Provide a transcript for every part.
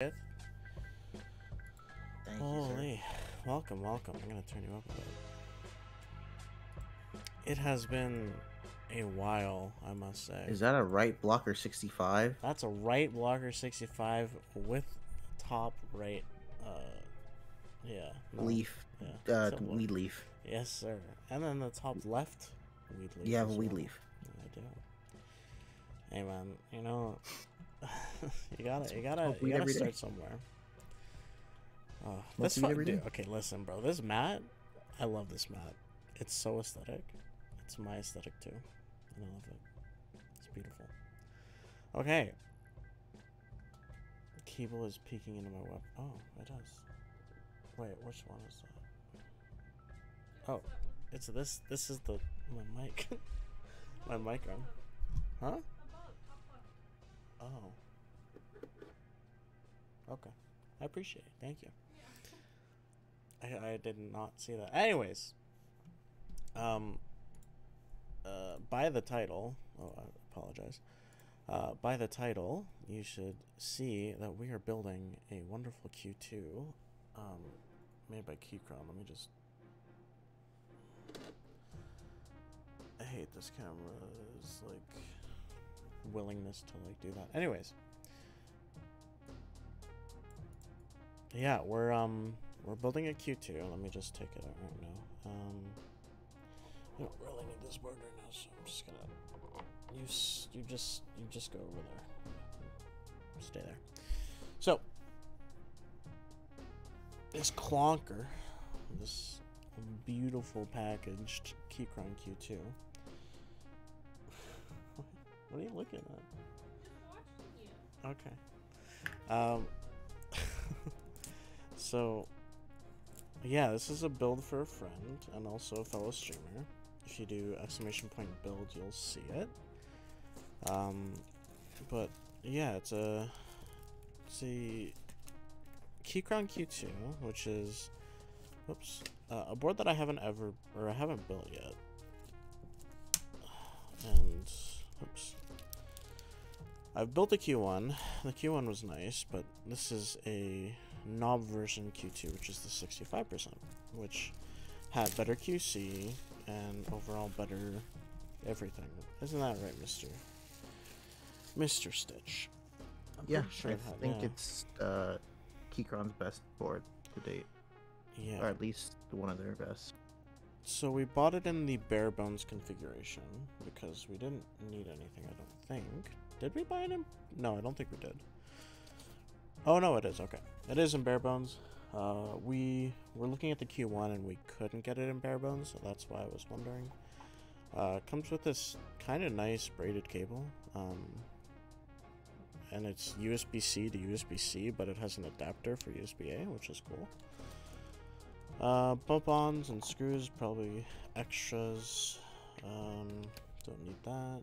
Thank you, Holy, welcome, welcome. I'm gonna turn you up a bit. It has been a while, I must say. Is that a right blocker 65? That's a right blocker 65 with top right. Uh, yeah. no, Leaf. Yeah. Uh, similar. weed leaf. Yes, sir. And then the top left weed leaf. You have a weed well. leaf. Yeah, I do. Hey man, you know, you gotta, you gotta, you gotta every day. start somewhere. Oh, that's fun, dude. Okay, listen, bro. This mat, I love this mat. It's so aesthetic. It's my aesthetic too, and I love it. It's beautiful. Okay. Cable is peeking into my web. Oh, it does. Wait, which one is that? Oh, it's this. This is the my mic. my mic on. Huh? Oh. Okay. I appreciate it. Thank you. I, I did not see that. Anyways. Um. Uh, by the title. Oh, I apologize. Uh, by the title, you should see that we are building a wonderful Q2, um, made by Keychron. Let me just. I hate this camera's like willingness to like do that. Anyways. Yeah, we're um we're building a Q2. Let me just take it out right now. Um I don't really need this board right now, so I'm just gonna you you just you just go over there. Stay there. So this clonker, this beautiful packaged Keychron Q2. What are you looking at? Okay. Um. so, yeah, this is a build for a friend and also a fellow streamer. If you do exclamation point build, you'll see it. Um, but yeah, it's a it's a Keychron Q2, which is whoops uh, a board that I haven't ever or I haven't built yet. And oops. I've built a Q1. The Q1 was nice, but this is a knob version Q2, which is the 65%, which had better QC and overall better everything. Isn't that right, Mister? Mister Stitch. I'm Yeah, sure I had- think yeah. it's uh, Keychron's best board to date, yeah. or at least one of their best. So we bought it in the bare bones configuration because we didn't need anything, I don't think. Did we buy it in? No, I don't think we did. Oh no, it is. Okay, it is in bare bones. Uh, we were looking at the Q1 and we couldn't get it in bare bones, so that's why I was wondering. Uh, comes with this kind of nice braided cable, um, and it's USB-C to USB-C, but it has an adapter for USB-A, which is cool. Uh, bump-ons and screws, probably extras. Um, don't need that.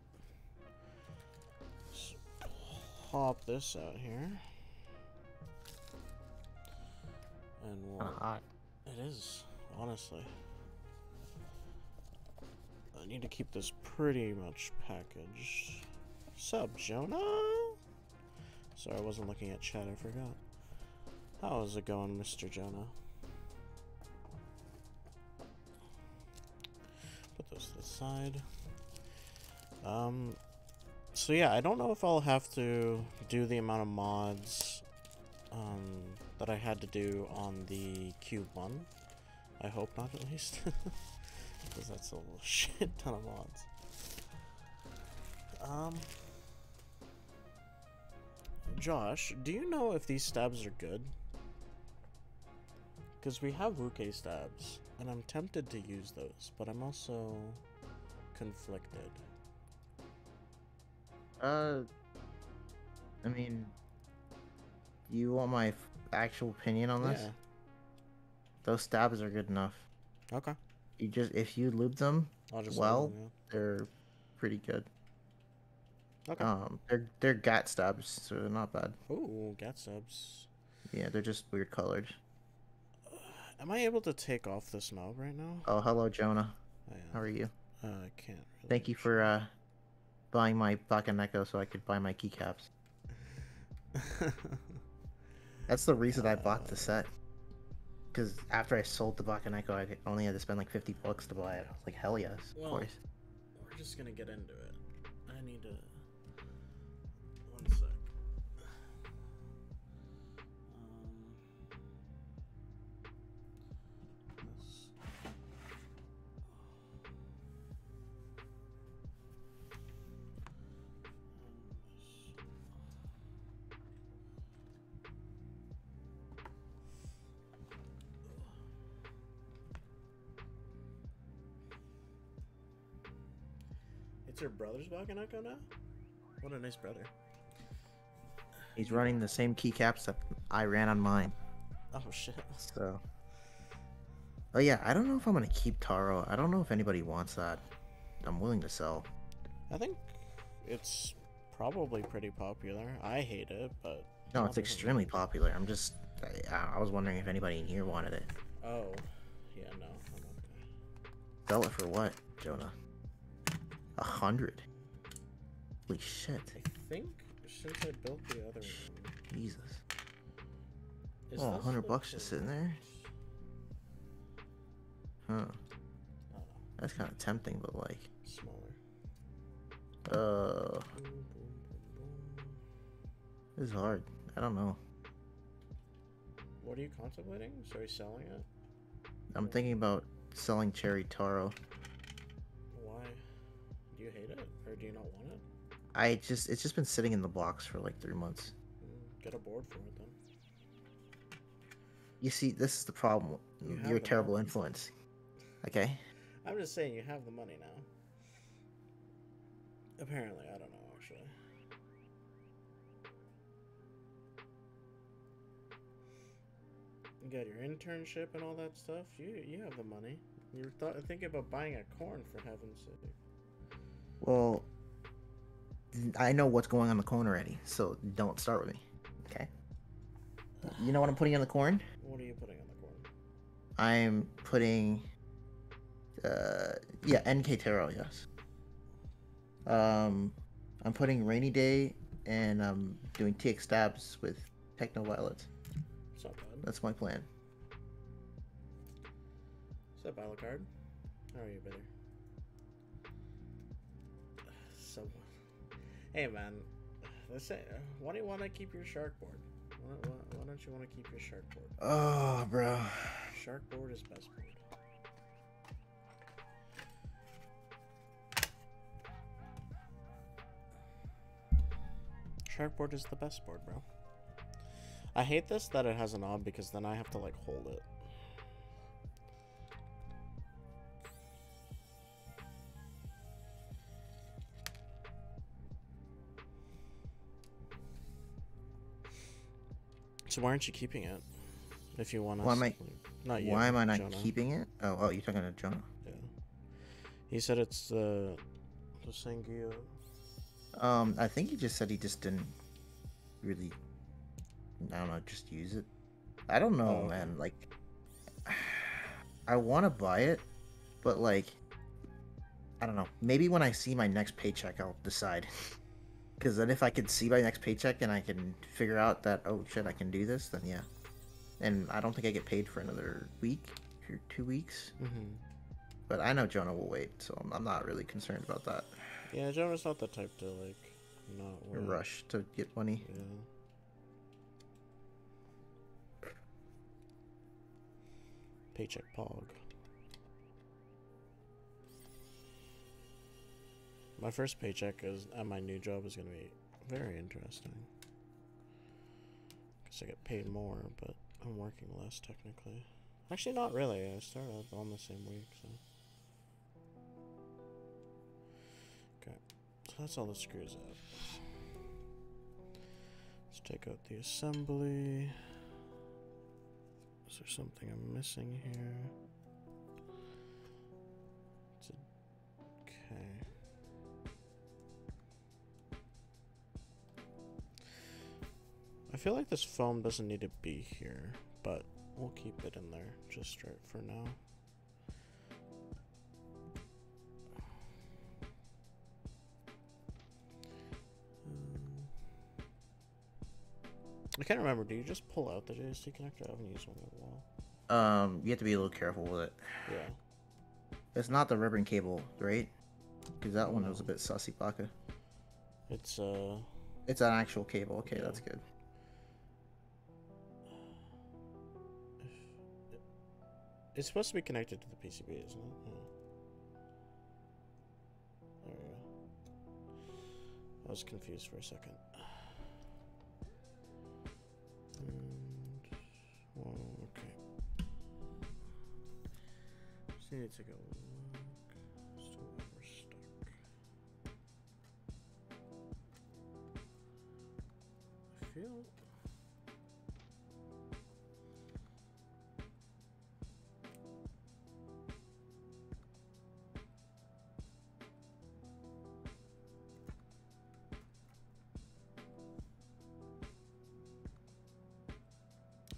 Just pop this out here. And we'll... Kinda hot. It is, honestly. I need to keep this pretty much packaged. Sup, Jonah? Sorry, I wasn't looking at chat, I forgot. How's it going, Mr. Jonah? To the side. Um, so yeah, I don't know if I'll have to do the amount of mods um, that I had to do on the Q1. I hope not, at least, because that's a little shit ton of mods. Um, Josh, do you know if these stabs are good? Because we have Wuque stabs, and I'm tempted to use those, but I'm also conflicted. Uh, I mean, you want my f- actual opinion on this? Yeah. Those stabs are good enough. Okay. You just if you lube them, Well- them, they're pretty good. Okay. Um, they're they're gat stabs, so they're not bad. Ooh, gat stabs. Yeah, they're just weird colored. Am I able to take off this knob right now? Oh, hello, Jonah. How are you? Uh, I can't. Really Thank you for uh buying my Echo so I could buy my keycaps. That's the reason I bought the set. Because after I sold the Bakaneko, I only had to spend like 50 bucks to buy it. I was like, hell yes, Well, of course. We're just gonna get into it. I need to. It's your brother's Bakaneko now? What a nice brother. He's running the same keycaps that I ran on mine. Oh shit. So. Oh yeah, I don't know if I'm gonna keep Taro. I don't know if anybody wants that. I'm willing to sell. I think it's probably pretty popular. I hate it, but No, it's extremely popular. I'm just. I, I was wondering if anybody in here wanted it. Oh, yeah, no, I'm okay. Sell it for what, Jonah? A hundred. Holy shit. I think since I built the other one, Jesus. is Oh, this 100 bucks just sitting there? Huh. I don't know, That's kind of tempting, but like. smaller. Uh. This is hard. I don't know. What are you contemplating? So you selling it? I'm thinking about selling Cherry Taro. Why? You hate it, or do you not want it? I just. It's just been sitting in the box for like three months. Mm, Get a board for it then. You see, this is the problem. you you're a terrible money. influence. Okay? I'm just saying you have the money now. Apparently, I don't know actually. You got your internship and all that stuff. You you have the money. You're th- thinking about buying a corn for heaven's sake. Well, I know what's going on the corn already, so don't start with me. Okay? You know what I'm putting in the corn? What are you putting on the corn? I'm putting. Uh, yeah, NK Taro, yes. Um, I'm putting Rainy Day and I'm doing TX stabs with Techno Violet. It's not bad. That's my plan. What's that battle card? How are you, bitter? So, hey man, let's why do you want to keep your shark board? Why, why, why don't you want to keep your shark board? Oh, bro. Shark board is best board. Shark board is the best board, bro. I hate this that it has a knob because then I have to like hold it. So why aren't you keeping it? If you want to. Why am I- Not you. Why am I not Jonah. keeping it? Oh, oh, you're talking to Jonah. Yeah. He said it's the the Sangria. Um, I think he just said he just didn't really. I don't know, just use it. I don't know, Oh, okay. man. Like, I want to buy it, but like, I don't know. Maybe when I see my next paycheck, I'll decide. Because then, if I can see my next paycheck and I can figure out that oh shit, I can do this, then yeah. And I don't think I get paid for another week or two weeks. Mm-hmm. But I know Jonah will wait, so I'm- I'm not really concerned about that. Yeah, Jonah's not the type to like not rush to get money. Yeah. Paycheck pog. My first paycheck is at my new job is gonna be very interesting. Cause I get paid more, but I'm working less technically. Actually, not really. I started on the same week, so. Okay, so that's all the screws up. Let's take out the assembly. Is there something I'm missing here? I feel like this foam doesn't need to be here, but we'll keep it in there just right for now. Um, I can't remember. Do you just pull out the JST connector? I haven't used one in a while. Um, you have to be a little careful with it. Yeah. It's not the ribbon cable, right? Because that one was a bit sussy, Baka. It's uh. It's an actual cable. Okay, that's good. It's supposed to be connected to the PCB, isn't it? Yeah. There we go. I was confused for a second. And, well, okay. Just need to take a look as to where we're stuck. I feel.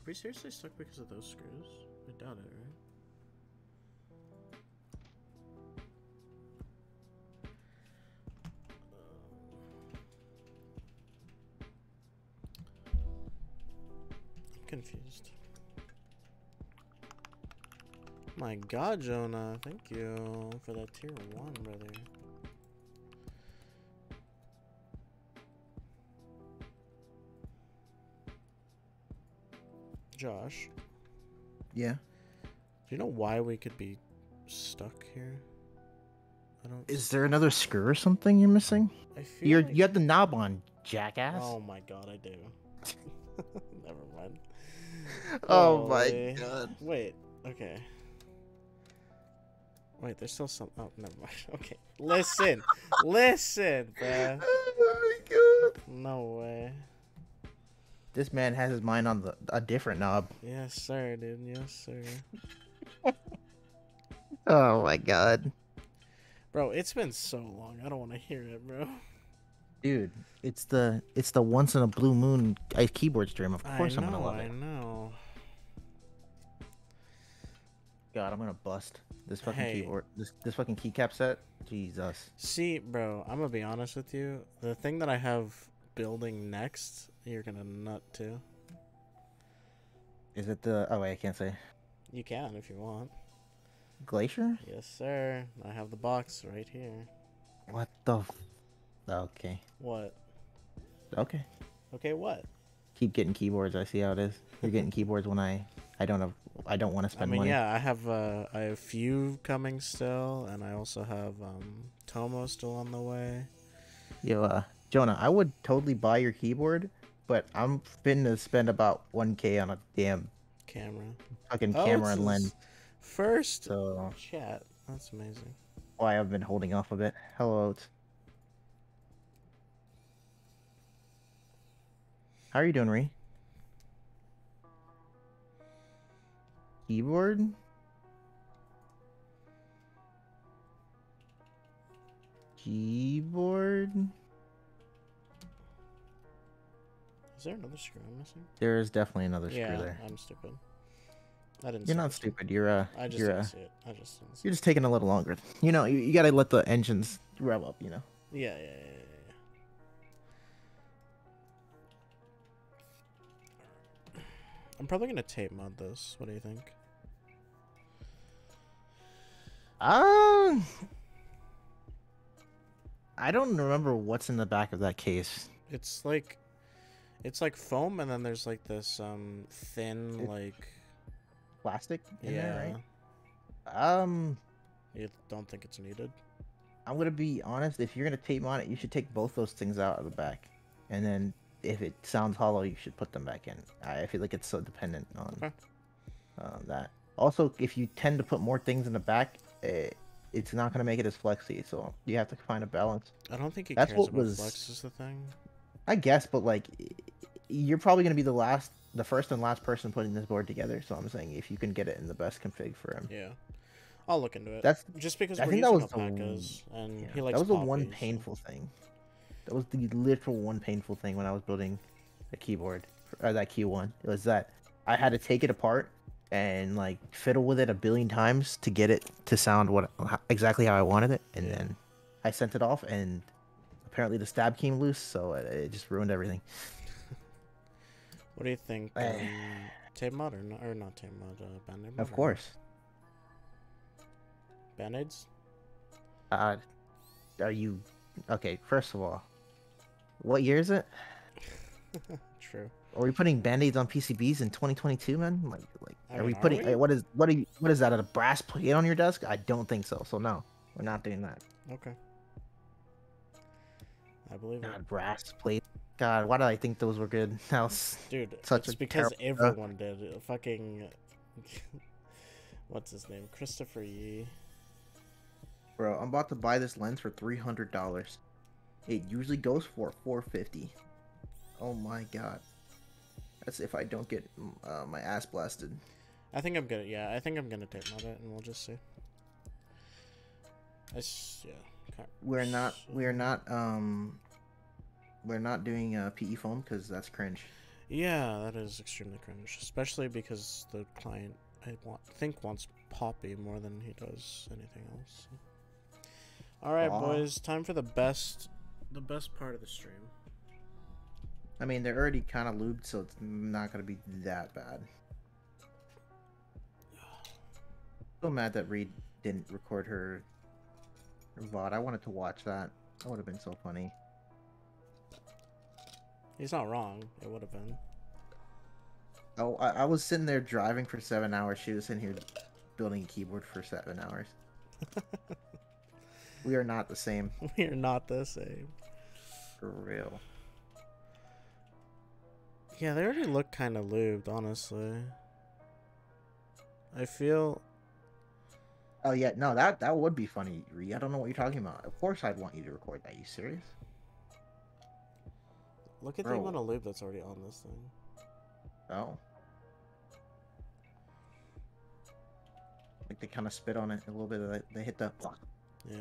We seriously stuck because of those screws? I doubt it, right? Confused. My god, Jonah, thank you for that tier 1, brother. Josh, Yeah. do you know why we could be stuck here? I don't. Is there another screw or something you're missing? I feel You're like- you have the knob on, jackass. Oh my god, I do. Never mind. Oh my Holy- God. Wait. Okay. Wait, there's still some. Oh, never mind. Okay, listen, listen, bruh. Oh my god. No way. This man has his mind on the a different knob. Yes, sir, dude. Yes, sir. Oh my god. Bro, it's been so long. I don't want to hear it, bro. Dude, it's the it's the once in a blue moon keyboard stream. Of course I am gonna love it. I know. God, I'm gonna bust this fucking Hey. keyboard. This this fucking keycap set. Jesus. See, bro, I'm gonna be honest with you. The thing that I have building next, you're gonna nut to. Is it the? Oh wait, I can't say. You can if you want. Glacier? Yes, sir. I have the box right here. What the? Okay. What? Okay. Okay, what? Keep getting keyboards. I see how it is. You're getting keyboards when I I don't have I don't want to spend I mean, money. yeah, I have uh, I have few coming still, and I also have um Tomo still on the way. Yo, uh, Jonah, I would totally buy your keyboard, but I'm finna spend about 1k on a damn Camera. fucking Oh, camera and lens. First So chat. That's amazing. why I've been holding off a bit. Hello. Oats. How are you doing, Ree? Keyboard? Keyboard? Is there another screw I'm missing? There is definitely another screw yeah, there. I'm stupid. I didn't. You're not it. stupid. You're uh, I just you're didn't uh, see it. I just didn't see you're just taking a little longer. You know, you, you gotta let the engines rev up. You know. Yeah, yeah, yeah, yeah, yeah. I'm probably gonna tape mod this. What do you think? Um, I don't remember what's in the back of that case. It's like, it's like foam, and then there's like this um thin It- like Plastic in yeah. there, right? Um, You don't think it's needed? I'm gonna be honest. If you're gonna tape on it, you should take both those things out of the back, and then if it sounds hollow, you should put them back in. I I feel like it's so dependent on Okay. uh, that. Also, if you tend to put more things in the back, eh, it's not gonna make it as flexy. So you have to find a balance. I don't think he That's cares what about was- flex is the thing. I guess, but like, you're probably gonna be the last, the first and last person putting this board together. So I'm saying if you can get it in the best config for him, Yeah, I'll look into it. that's just because I think that was the and yeah, he likes that was the one painful thing. That was the literal one painful thing when I was building the keyboard or that Q1. It was that I had to take it apart and like fiddle with it a billion times to get it to sound what exactly how I wanted it, and Yeah. then I sent it off, and apparently the stab came loose, so it, it just ruined everything. What do you think? Eh. Um, tape mod or not? Or not tape mod? Uh, band-aid mod Of course. Band-aids? Uh, are you okay? First of all, what year is it? True. Are we putting band-aids on PCBs in 2022, man? Like, like, I are we mean, are putting? we? uh, What is what are you? What is that? A brass plate on your desk? I don't think so. So no, we're not doing that. Okay. I believe it. Brass plate. God, why did I think those were good? That was Dude, Such it's a because everyone did. Fucking. What's his name? Christopher Yee. Bro, I'm about to buy this lens for three hundred dollars. It usually goes for four fifty. Oh my god. That's if I don't get mm, uh, my ass blasted. I think I'm gonna. Yeah, I think I'm gonna take my it, and we'll just see. I yeah. We're not. We're not. Um. We're not doing uh, PE foam because that's cringe. Yeah, that is extremely cringe, especially because the client I want think wants Poppy more than he does anything else. All right, Aw. boys, time for the best, the best part of the stream. I mean, they're already kind of lubed, so it's not gonna be that bad. So mad that Reed didn't record her VOD. I wanted to watch that. That would have been so funny. He's not wrong. It would have been. Oh, I, I was sitting there driving for seven hours. She was sitting here building a keyboard for seven hours. we are not the same, we are not the same. for real. Yeah, they already look kind of lubed, honestly. I feel Oh yeah, no, that that would be funny, Ree. I don't know what you're talking about. Of course, I'd want you to record that. you serious? look at the Bro. amount of lube that's already on this thing. Oh. Like they kind of spit on it a little bit. Of They hit the. Yeah.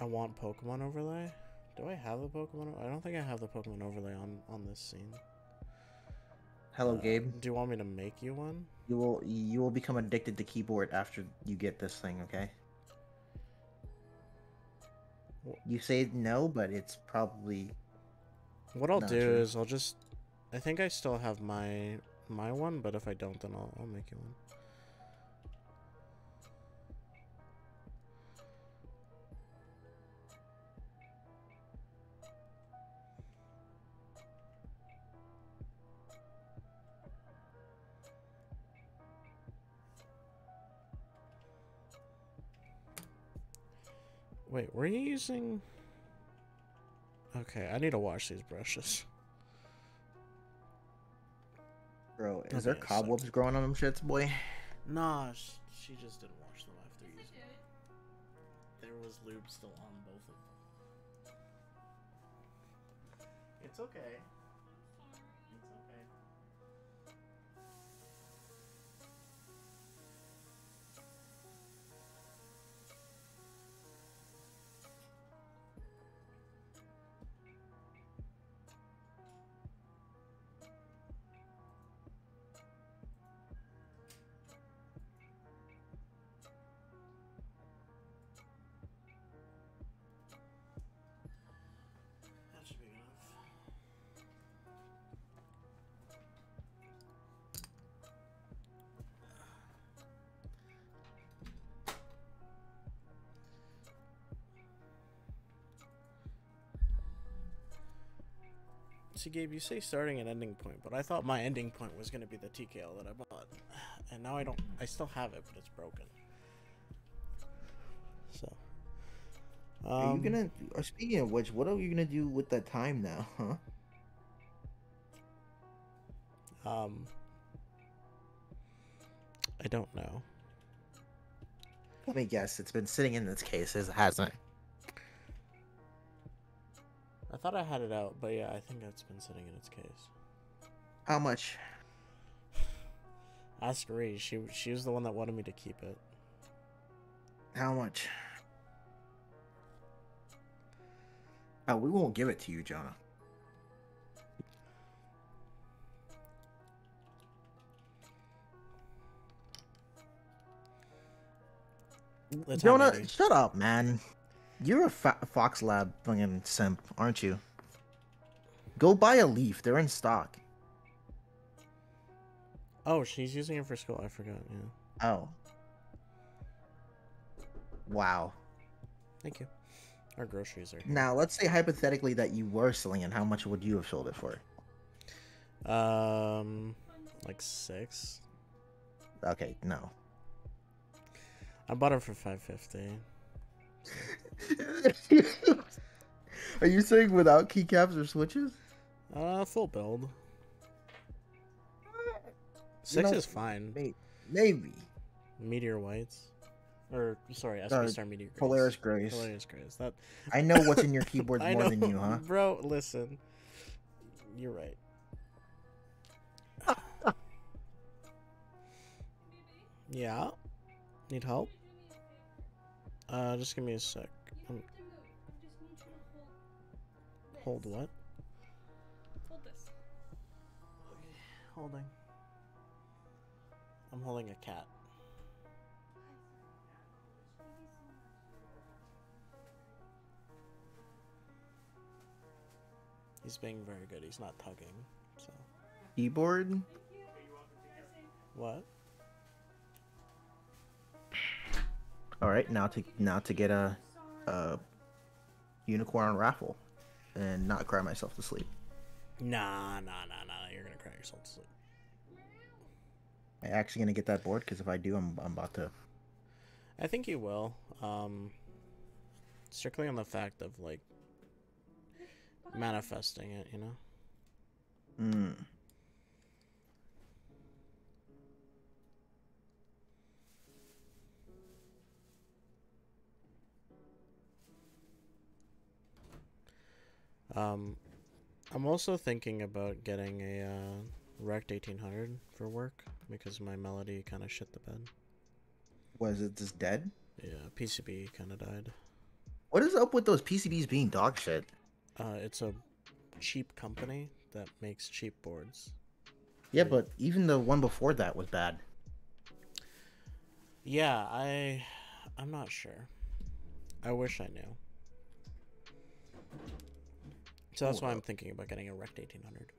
I want Pokemon overlay. Do I have the Pokemon? I don't think I have the Pokemon overlay on on this scene. Hello, Uh, Gabe. Do you want me to make you one? You will you will become addicted to keyboard after you get this thing. Okay. You say no, but it's probably What I'll do sure. is I'll just. I think I still have my my one, but if I don't, then I'll I'll make you one. Wait, were you using? Okay, I need to wash these brushes. bro. Is Okay, there so- cobwebs growing on them shits, boy? Nah, sh- she just didn't wash them after using them. There was lube still on both of them. It's okay. See, Gabe, you say starting and ending point, but I thought my ending point was gonna be the TKL that I bought, and now I don't. I still have it, but it's broken. So. are you um, gonna? uh, Speaking of which, what are you gonna do with that time now, huh? Um, I don't know. Let me guess. It's been sitting in its cases, hasn't it? I thought I had it out, but yeah, I think it's been sitting in its case. How much? Ask Ree. She she was the one that wanted me to keep it. How much? Oh, we won't give it to you, Jonah. Jonah, shut up, man. You're a Fa- Fox Lab fucking simp, aren't you? Go buy a leaf. They're in stock. Oh, she's using it for school. I forgot. Yeah. Oh. Wow. Thank you. Our groceries are. Now, let's say hypothetically that you were selling it. How much would you have sold it for? Um, like six. Okay, no. I bought it for five fifty. Are you saying without keycaps or switches? Uh, full build. Six know, is fine. Maybe. Maybe. Meteor whites, or sorry, SP Uh, Star Meteor. Grays. Polaris Grays. Polaris Grays. That I know what's in your keyboard more know, than you, huh? Bro, listen. You're right. yeah. Need help? Uh, just give me a sec. Um, hold what? Hold this. Holding. I'm holding a cat. He's being very good. He's not tugging. So Keyboard? what? All right, now to now to get a, a unicorn raffle, and not cry myself to sleep. Nah, nah, nah, nah. You're gonna cry yourself to sleep. I actually gonna get that board because if I do, I'm I'm about to. I think you will. Um, strictly on the fact of like manifesting it, you know. Mm. Um, I'm also thinking about getting a uh, Rect 1800 for work because my melody kind of shit the bed. Was it just dead? Yeah, PCB kind of died. What is up with those PCBs being dog shit? Uh, it's a cheap company that makes cheap boards. Yeah, but even the one before that was bad. Yeah, I, I'm not sure. I wish I knew. So that's why I'm thinking about getting a Rect 1800.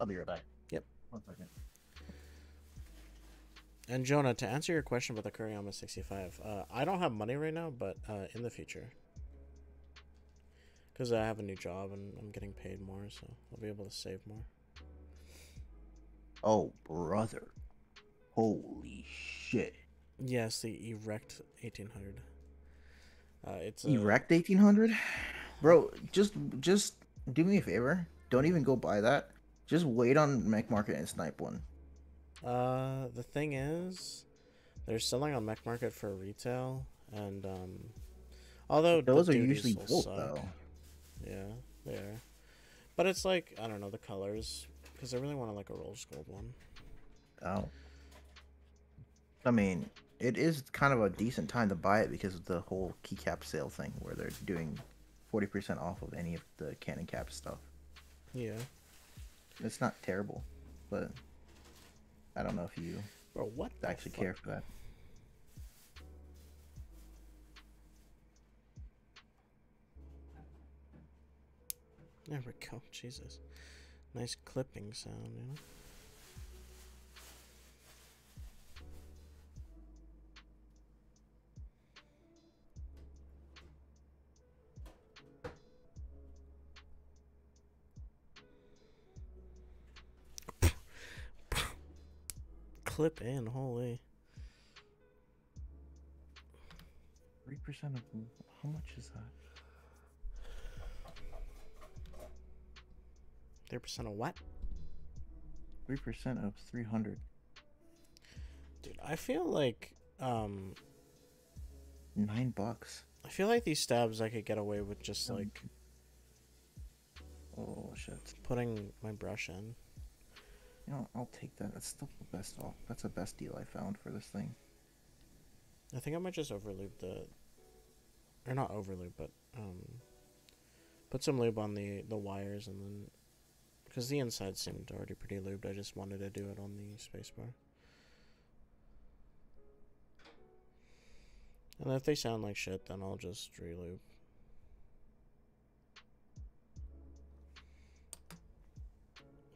I'll be right back. Yep. One second. And Jonah, to answer your question about the Kuriyama 65, uh, I don't have money right now, but uh, in the future, because I have a new job and I'm getting paid more, so I'll be able to save more. Oh, brother. Holy shit. Yes, the Erect 1800. Uh, it's a, Erect 1800? Bro, just just do me a favor. Don't even go buy that. Just wait on Mech Market and snipe one. Uh, the thing is, they're selling on Mech Market for retail, and um, although Those are usually built suck, though. Yeah, they are. But it's like I don't know the colors because I really want like a rose gold one. Oh. I mean, it is kind of a decent time to buy it because of the whole keycap sale thing where they're doing 40% off of any of the cannon cap stuff. Yeah, It's not terrible, but I don't know if you bro, what actually fuck? care for that. There we go. Jesus, nice clipping sound, you know. Clip in, holy. 3% of how much is that? Three percent of what? 3% of 300. Dude, I feel like um 9 bucks. I feel like these stabs I could get away with just Um, like Oh shit. putting my brush in. You know, I'll take that. That's still the best off. That's the best deal I found for this thing. I think I might just overlube the or not overlube, but um put some lube on the the wires and then because the inside seemed already pretty lubed, I just wanted to do it on the spacebar. And if they sound like shit, then I'll just relube.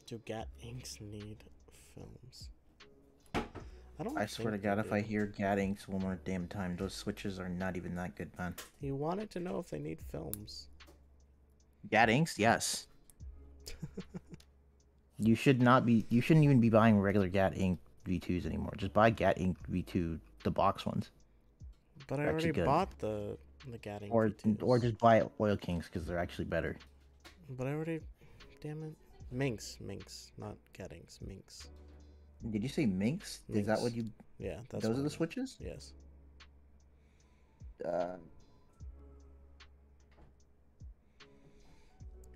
Do Gat Inks need films? I don't. I swear to God, if I hear Gat Inks one more damn time, those switches are not even that good, man. He wanted to know if they need films. Gat Inks, yes. You should not be. You shouldn't even be buying regular Gat Ink V2s anymore. Just buy Gat Ink V2, the box ones, But I They're actually already bought the the Gat Ink or V2s. or just buy Oil Kings because they're actually better. But I already. Damn it. Minx, Minx, not Gat Inks, Minx. Did you say Minx? Is that what you? Yeah, that's. those are the switches. Yes. Uh,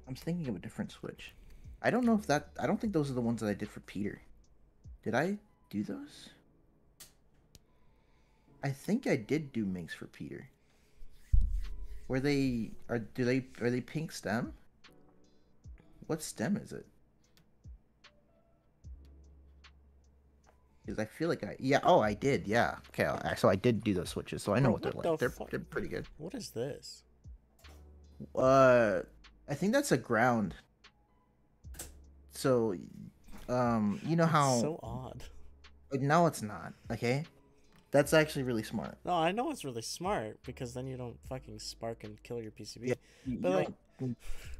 I'm thinking of a different switch. I don't know if that. I don't think those are the ones that I did for Peter. Did I do those? I think I did do Minx for Peter. Were they are do they are they pink stem? What stem is it? Because I feel like I yeah oh I did yeah okay so I did do those switches so I know Bro, what they're like the they're they're pretty good. What is this? Uh, I think that's a ground. So, um, you know how so odd. no, it's not. Okay, that's actually really smart. No, I know it's really smart because then you don't fucking spark and kill your PCB. Yeah. But, you like-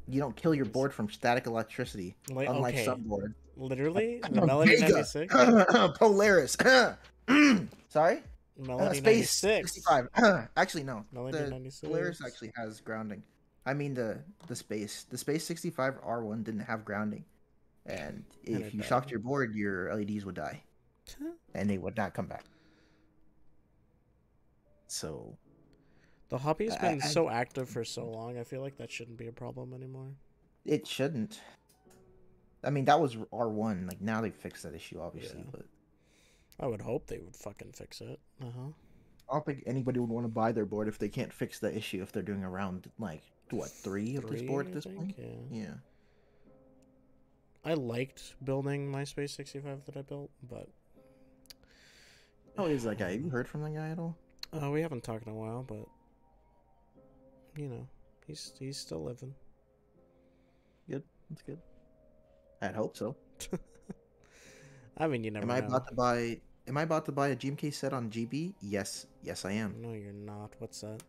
you don't kill your board from static electricity, Like, unlike okay, some boards. literally, the Melody Vega, 96, Polaris. Sorry, Melody uh, Space 96, 65. actually, no. Melody the 96. Polaris actually has grounding. I mean the the space the space 65 R1 didn't have grounding, and And if it you died. shocked your board, your LEDs would die, and they would not come back. So The hobby has been I- so active for so long. I feel like that shouldn't be a problem anymore. it shouldn't. I mean that was R1. Like now they fixed that issue, obviously, Yeah. but I would hope they would fucking fix it. Uh huh. I don't think anybody would want to buy their board if they can't fix the issue if they're doing around like what three of this board at this point. Yeah. Yeah. I liked building my Space 65 that I built, but How is that guy? Have you heard from that guy at all? uh, we haven't talked in a while. But you know, he's he's still living. Good. That's good. I'd hope so. I mean, you never Am I know. about to buy? Am I about to buy a GMK set on GB? Yes, yes, I am. No, you're not. What's that?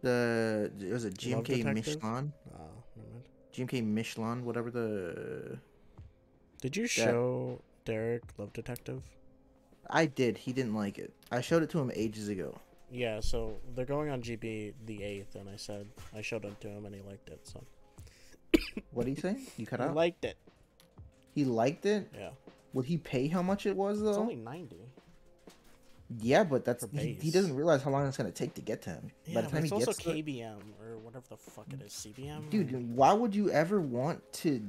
The it was a GMK? Michelin, Oh, never mind. GMK Michelin, whatever the. Did you show Derek Love Detective? I did. He didn't like it. I showed it to him ages ago. Yeah, so they're going on GB the eighth, and I said I showed it to him, and he liked it. So What did he say? You cut he out. liked it. he liked it. Yeah, Would he pay how much it was though? it's only ninety. Yeah, but that's he, he doesn't realize how long it's gonna take to get to him. Yeah, By the but time it's he also gets to- KBM or whatever the fuck it is, CBM. Dude, why would you ever want to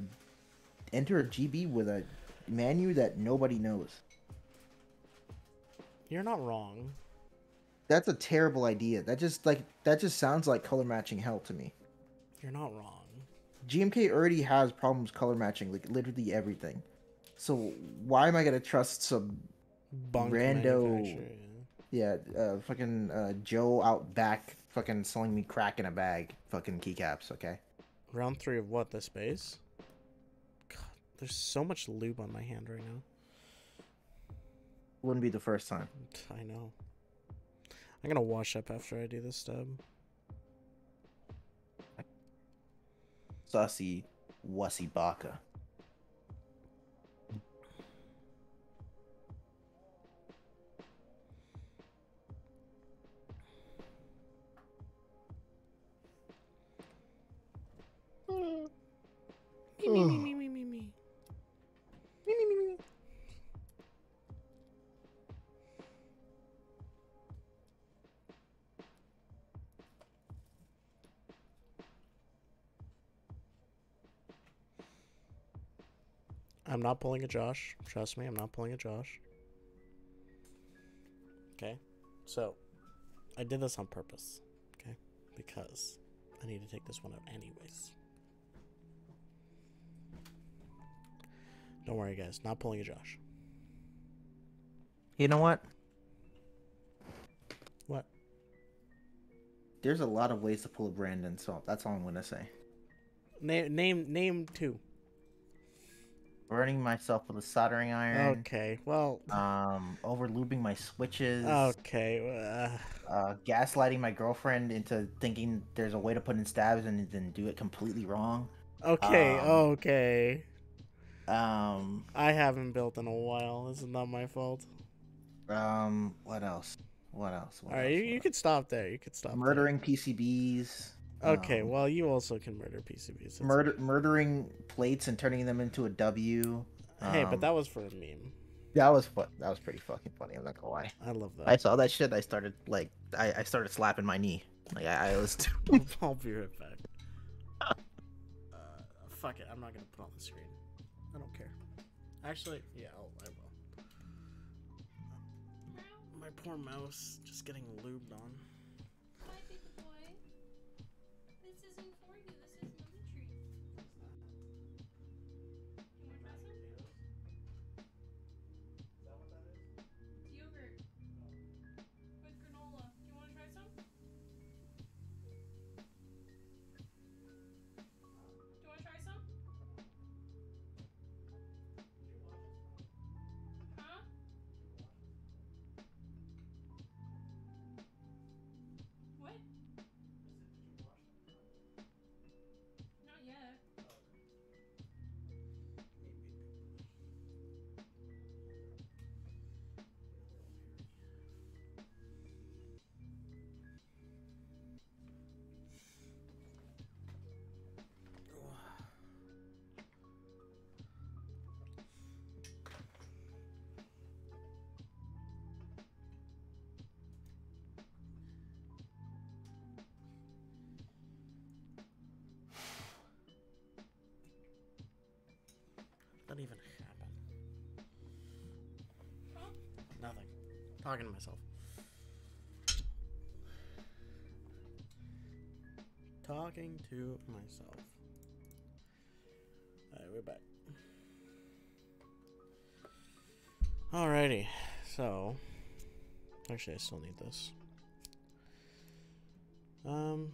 enter a GB with a menu that nobody knows? you're not wrong. That's a terrible idea. That just like that just sounds like color matching hell to me. You're not wrong. GMK already has problems color matching like literally everything. So why am I gonna trust some Bunk Rando- yeah. uh, fucking uh, Joe out back fucking selling me crack in a bag fucking keycaps? Okay. Round three of what? The space? God, there's so much lube on my hand right now. Wouldn't be the first time. I know. I'm gonna wash up after I do this stub. Sussy wussy baka. Me, me, me, me, I'm not pulling a Josh. Trust me, I'm not pulling a Josh. Okay? So, I did this on purpose. Okay? Because I need to take this one out anyways. Don't worry, guys. Not pulling a Josh. You know what? What? There's a lot of ways to pull a Brandon, so that's all I'm gonna say. Name, name, name two. Burning myself with a soldering iron. Okay, well, Um, over lubing my switches. okay. Uh, Uh, gaslighting my girlfriend into thinking there's a way to put in stabs and then do it completely wrong. okay, Um, okay. Um, I haven't built in a while. This is not my fault. um, what else? What else? What All right, else? you, you could stop there. You could stop. there. murdering PCBs. Okay, um, well, you also can murder PCBs. Murder murdering plates and turning them into a W. Hey, but Um, that was for a meme. that was fun. That was pretty fucking funny. I'm not gonna lie. I love that. I saw that shit. I started like I, I started slapping my knee. Like I, I was. I'll be right back. Uh, fuck it, I'm not gonna put on the screen. I don't care. Actually, yeah, I'll, I will. My poor mouse just getting lubed on. That even happened. Huh? Nothing. Talking to myself. Talking to myself. Alright, we're back. Alrighty, so. Actually, I still need this. Um.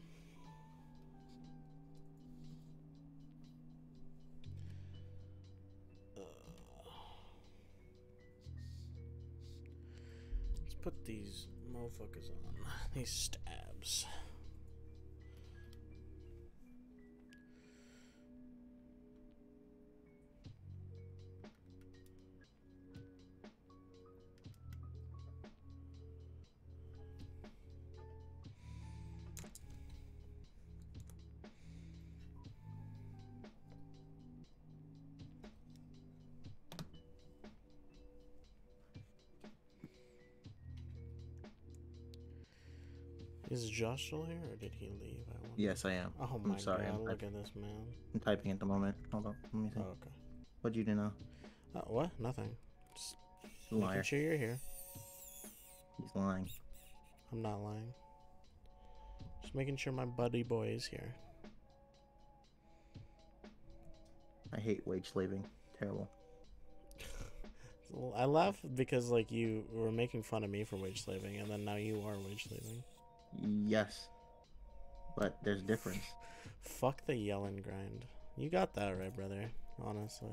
These motherfuckers on. These stabs. Is Josh still here, or did he leave? I yes, I am. Oh I'm my sorry, god! I'm Look at this man. I'm typing at the moment. Hold on. Let me see. Oh, okay. What'd you do now? Uh, what? Nothing. Just Liar. making sure you're here. He's lying. I'm not lying. Just making sure my buddy boy is here. I hate wage slaving. Terrible. I laugh because like you were making fun of me for wage slaving, and then now you are wage slaving. Yes. But there's difference. Fuck the Yelan grind. You got that right, brother. Honestly.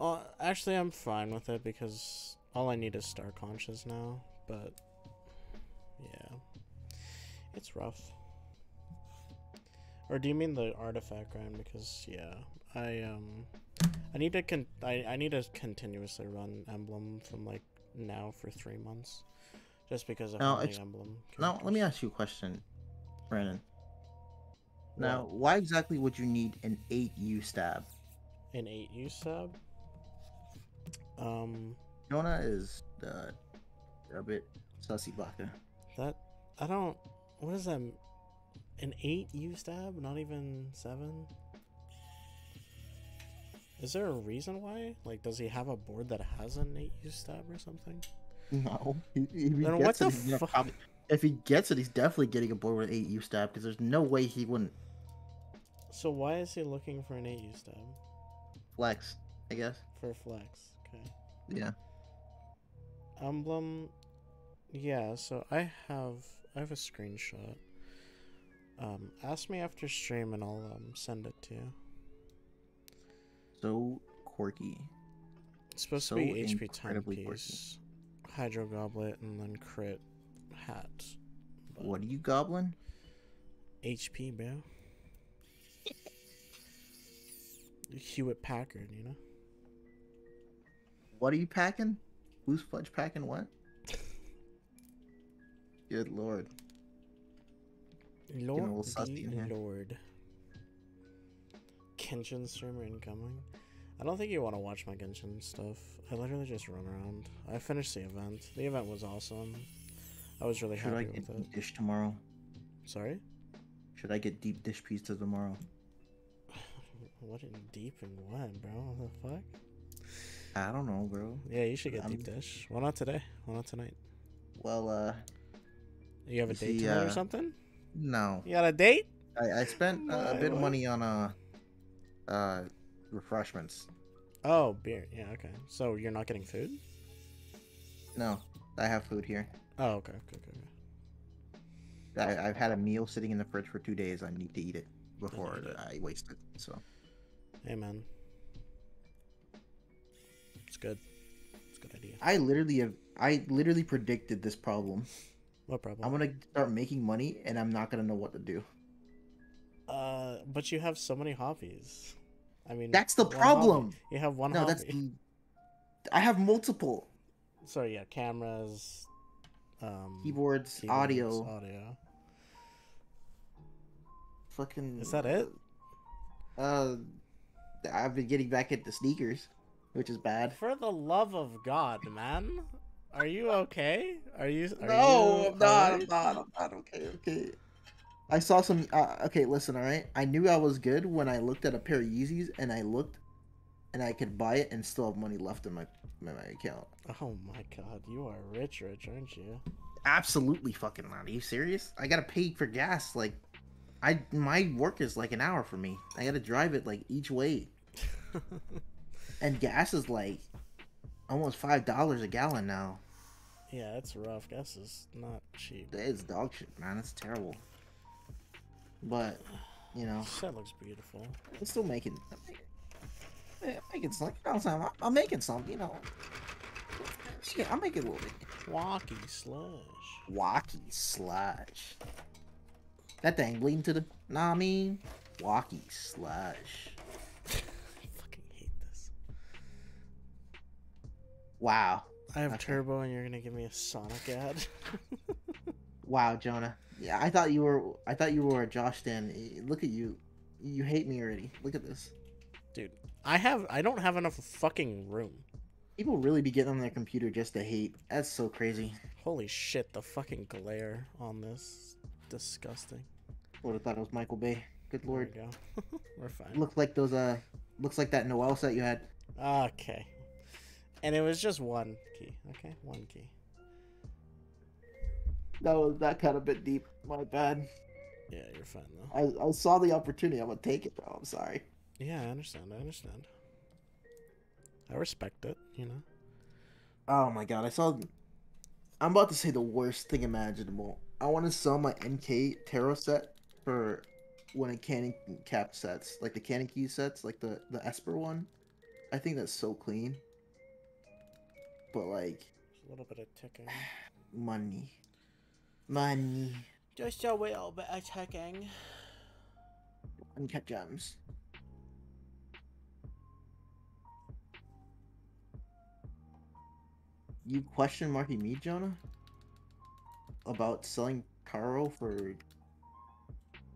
Uh, actually, I'm fine with it because all I need is star conscious now. But yeah, it's rough. Or do you mean the artifact grind? Because yeah, I um, I need to con- I, I need to continuously run emblem from like now for three months, just because of No, how many it's- emblem. Now, let me ask you a question, Brandon. Now, why exactly would you need an 8U stab? An eight U sub. Um, Jonah is uh, a bit sussy baka. that I don't. What is that? An eight U stab? Not even seven. Is there a reason why? Like, does he have a board that has an eight U stab or something? No. He, if, he Then gets what the it, he's fuck? probably- if he gets it, he's definitely getting a board with 8U stab because there's no way he wouldn't So why is he looking for an eight U stab flex, I guess. for flex? Okay. Yeah. Emblem. Yeah. So I have I have a screenshot. Um, ask me after stream and I'll um send it to you. So quirky. It's supposed So to be HP incredibly quirky. Hydro Goblet, and then crit hat. But What are you, Goblin? HP, bro. Hewitt Packard, you know? What are you packing? Who's fudge packing what? Good lord. Lord. Lord. Genshin streamer incoming. I don't think you want to watch my Genshin stuff. I literally just run around. I finished the event. The event was awesome. I was really Should happy with it. deep dish tomorrow? Sorry? Should I get deep dish pizza tomorrow? What in deep and what, bro? What the fuck? I don't know, bro. Yeah, you should get deep Um, dish. Why not today? Why not tonight? Well, uh, You have a date see, tonight or uh, something? no. You got a date? I, I spent uh, a bit of money on uh, uh, refreshments. Oh, beer. Yeah, okay. So you're not getting food? No, I have food here. Oh, okay. Okay, okay, okay. I, I've had a meal sitting in the fridge for two days. I need to eat it before. I waste it. So Hey, man. It's good. It's a good idea. I literally have. I literally predicted this problem. What problem? I'm gonna start making money, and I'm not gonna know what to do. Uh, but you have so many hobbies. I mean, That's the problem. hobby. You have one No, hobby. that's. I have multiple So yeah, cameras, um, keyboards, keyboards, audio, audio. fucking. Is that it? Uh, I've been getting back into sneakers, which is bad. For the love of God, man, are you okay? Are you? Are no, you I'm not. I'm not. I'm not okay. Okay. I saw some. Uh, okay, listen. All right. I knew I was good when I looked at a pair of Yeezys, and I looked, and I could buy it and still have money left in my in my account. Oh my God, you are rich, rich, aren't you? Absolutely fucking not. Are you serious? I gotta pay for gas. Like, I my work is like an hour for me. I gotta drive it like each way, and gas is like almost five dollars a gallon now. yeah, it's rough. Gas is not cheap. It's dog shit, man. It's terrible. But you know, That looks beautiful. I'm still making. I'm making, I'm making some. You know what I'm saying? I'm, I'm making some. You know. Yeah, I'm making a little bit. Walkie slush. Walkie slush. That thing bleeding to the. Nah, I mean, walkie slush. I fucking hate this. Wow, I have Okay. turbo, and you're gonna give me a Sonic ad. wow, Jonah. Yeah, I thought you were. I thought you were a Josh Stan. Look at you. You hate me already. Look at this. Dude, I have. I don't have enough fucking room. People really be getting on their computer just to hate. That's so crazy. Holy shit, the fucking glare on this. Disgusting. Would have thought it was Michael Bay. Good There lord. we go. We're fine. Looks like those. Uh, looks like that Noel set you had. Okay. And it was just one key. Okay, one key. That was that kind of bit deep. My bad. Yeah, you're fine though. I, I saw the opportunity. I'm gonna take it, bro. I'm sorry. Yeah, I understand. I understand. I respect it. You know. Oh my god, I saw. I'm about to say the worst thing imaginable. I want to sell my NK Taro set for when a cannon cap sets, like the cannon key sets, like the the Esper one. I think that's so clean. But like A little bit of ticking. money, money, Just a little bit of ticking. uncut gems. You question marking me, Jonah? About selling Taro for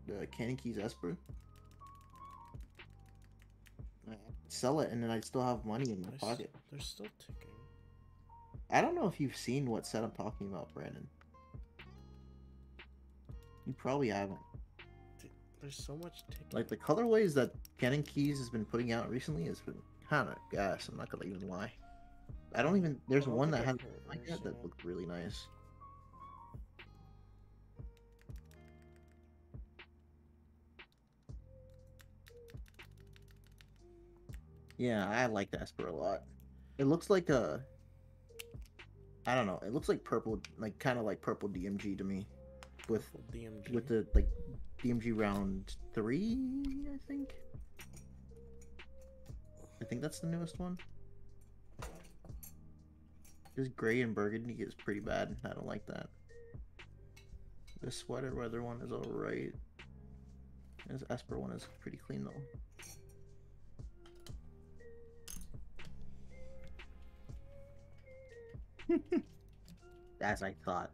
the Cannon Keys Esper? Sell it and then I'd still have money in my pocket. they're still ticking. I don't know if you've seen what set I'm talking about, Brandon. You probably haven't. There's so much ticking. Like the colorways that Cannon Keys has been putting out recently has been kind of gas. I'm not gonna even lie. I don't even. There's don't one that heard- like that that that. looked really nice. Yeah, I like the Esper a lot. It looks like a. I don't know. It looks like purple, like kind of like purple DMG to me, with DMG. with the like DMG round three, I think. I think that's the newest one. This gray and burgundy is pretty bad. I don't like that. This sweater weather one is alright. This Esper one is pretty clean though. As I thought.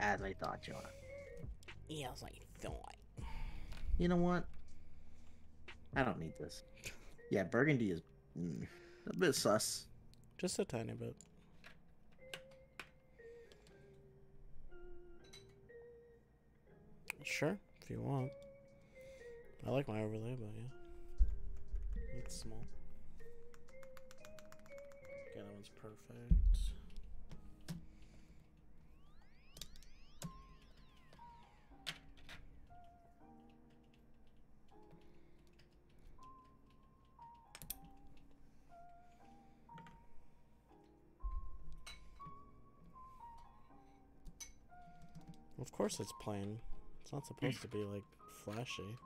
As I thought, you Jonah. Yes, I thought. You know what? I don't need this. Yeah, burgundy is mm, a bit sus. Just a tiny bit. Sure, if you want. I like my overlay, but yeah. It's small. Okay, that one's perfect. Of course it's plain. It's not supposed to be like flashy.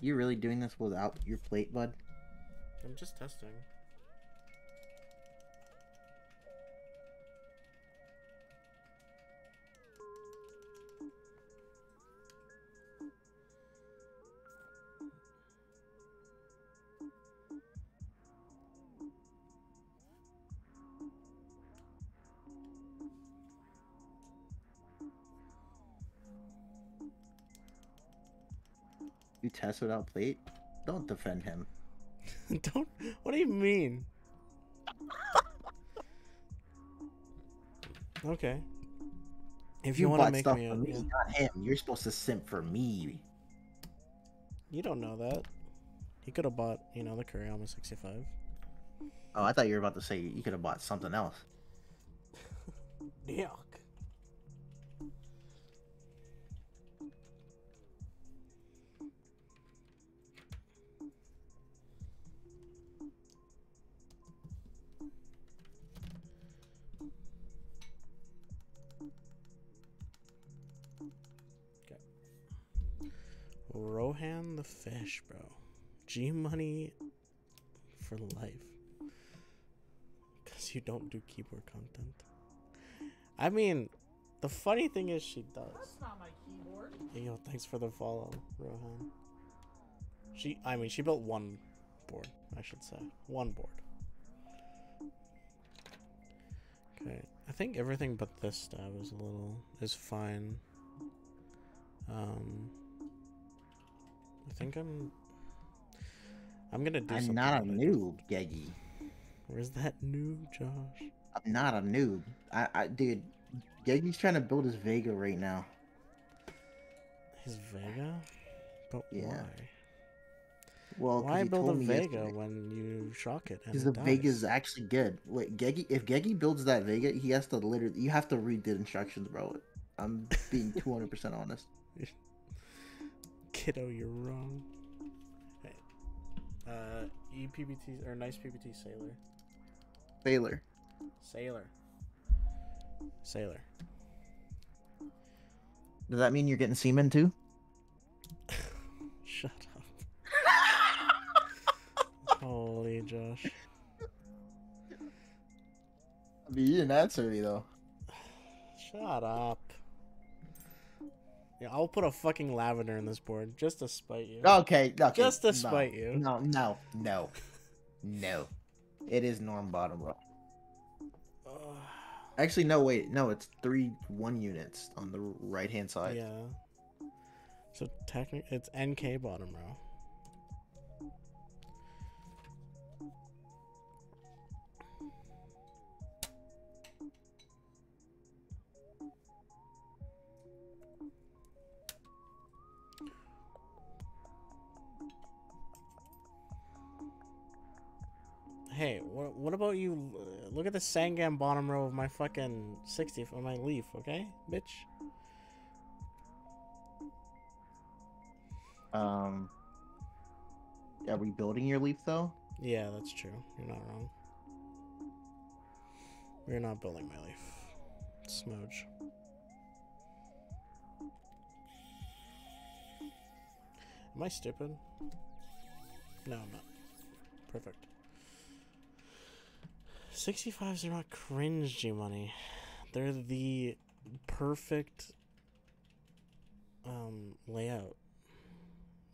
You really doing this without your plate, bud? I'm just testing. You test without plate? Don't defend him. Don't. What do you mean? Okay. If you, want to make me a, me, yeah. not him. You're supposed to simp for me. you don't know that. He could have bought, you know, the Kuriyama 65. Oh, I thought you were about to say you could have bought something else. Yuck. Fish, bro. G Money for life. Because you don't do keyboard content. I mean, the funny thing is she does. That's not my keyboard. Hey, yo, thanks for the follow, Rohan. She, I mean, she built one board, I should say. One board. Okay, I think everything but this stab is a little, is fine. Um, I think I'm, I'm gonna do I'm not a noob, Geggy. Where's that noob, Josh? I'm not a noob. I, I dude, Geggy's trying to build his Vega right now. His Vega? But Yeah. why? Well, Why build a Vega yesterday. when you shock it? Because the Vega's dies? actually good. Wait, Geggy, if Geggy builds that Vega, he has to literally, you have to read the instructions, bro. I'm being 200% honest. Kiddo, you're wrong. Hey. Uh, EPBT or nice PBT sailor. Sailor. Sailor. Sailor. Does that mean you're getting semen too? Shut up. Holy Josh. I mean, you didn't answer me though. Shut up. Yeah, I'll put a fucking lavender in this board just to spite you. Okay, okay. Just to no, spite you. No, no, no, no. It is norm bottom row. Actually, no, wait, no, it's three one units on the right hand side. yeah. So technically, it's NK bottom row. Hey, what, what about you? Look at the Sangam bottom row of my fucking 60 on my leaf, okay, bitch? Um, are we building your leaf though? Yeah, that's true. You're not wrong. We're not building my leaf. Smudge. Am I stupid? No, I'm not. Perfect. 65s are not cringe G money. They're the perfect um layout.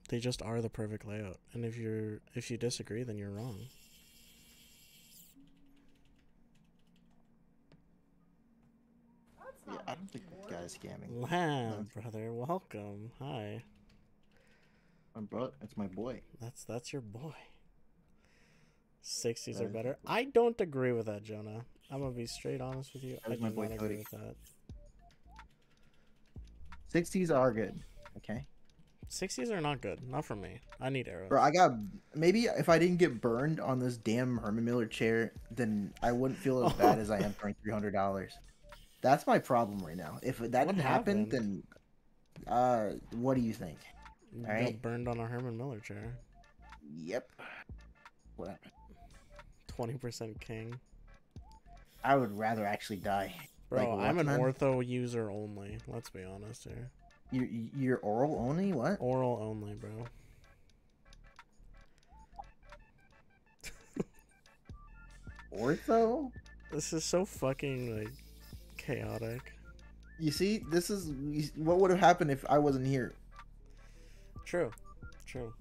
They just are the perfect layout. And if you're if you disagree, then you're wrong. Yeah, I don't think this guy's scamming. Lamb, brother, welcome. Hi. My bro, it's my boy. That's that's your boy. 60s That are better. I don't agree with that, Jonah. I'm gonna be straight honest with you. That I do boy not agree with that. 60s are good. Okay. 60s are not good. Not for me. I need arrows. Bro, I got maybe if I didn't get burned on this damn Herman Miller chair, then I wouldn't feel as bad as I am for three hundred dollars. That's my problem right now. If that What happened, happened? then uh, what do you think? You alright. got burned on a Herman Miller chair. Yep. What happened? 20% king. I would rather actually die. Bro, Like I'm an ortho user only. Let's be honest here. You you're oral only? What? Oral only, bro. Ortho? This is so fucking like chaotic. You see, this is what would have happened if I wasn't here. True. True.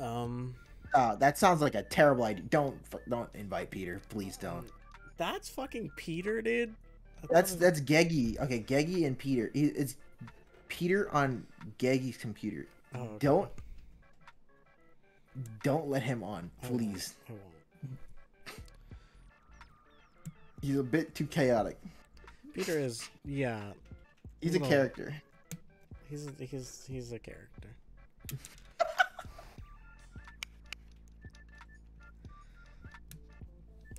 Um Uh, that sounds like a terrible idea. Don't don't invite Peter, please don't. that's fucking Peter, dude. That's that's Geggy. Okay, Geggy and Peter. It's Peter on Geggy's computer. Oh, okay. Don't don't let him on, I won't. please. I won't. He's a bit too chaotic. Peter is yeah. He's a No. character. He's a, he's he's a character.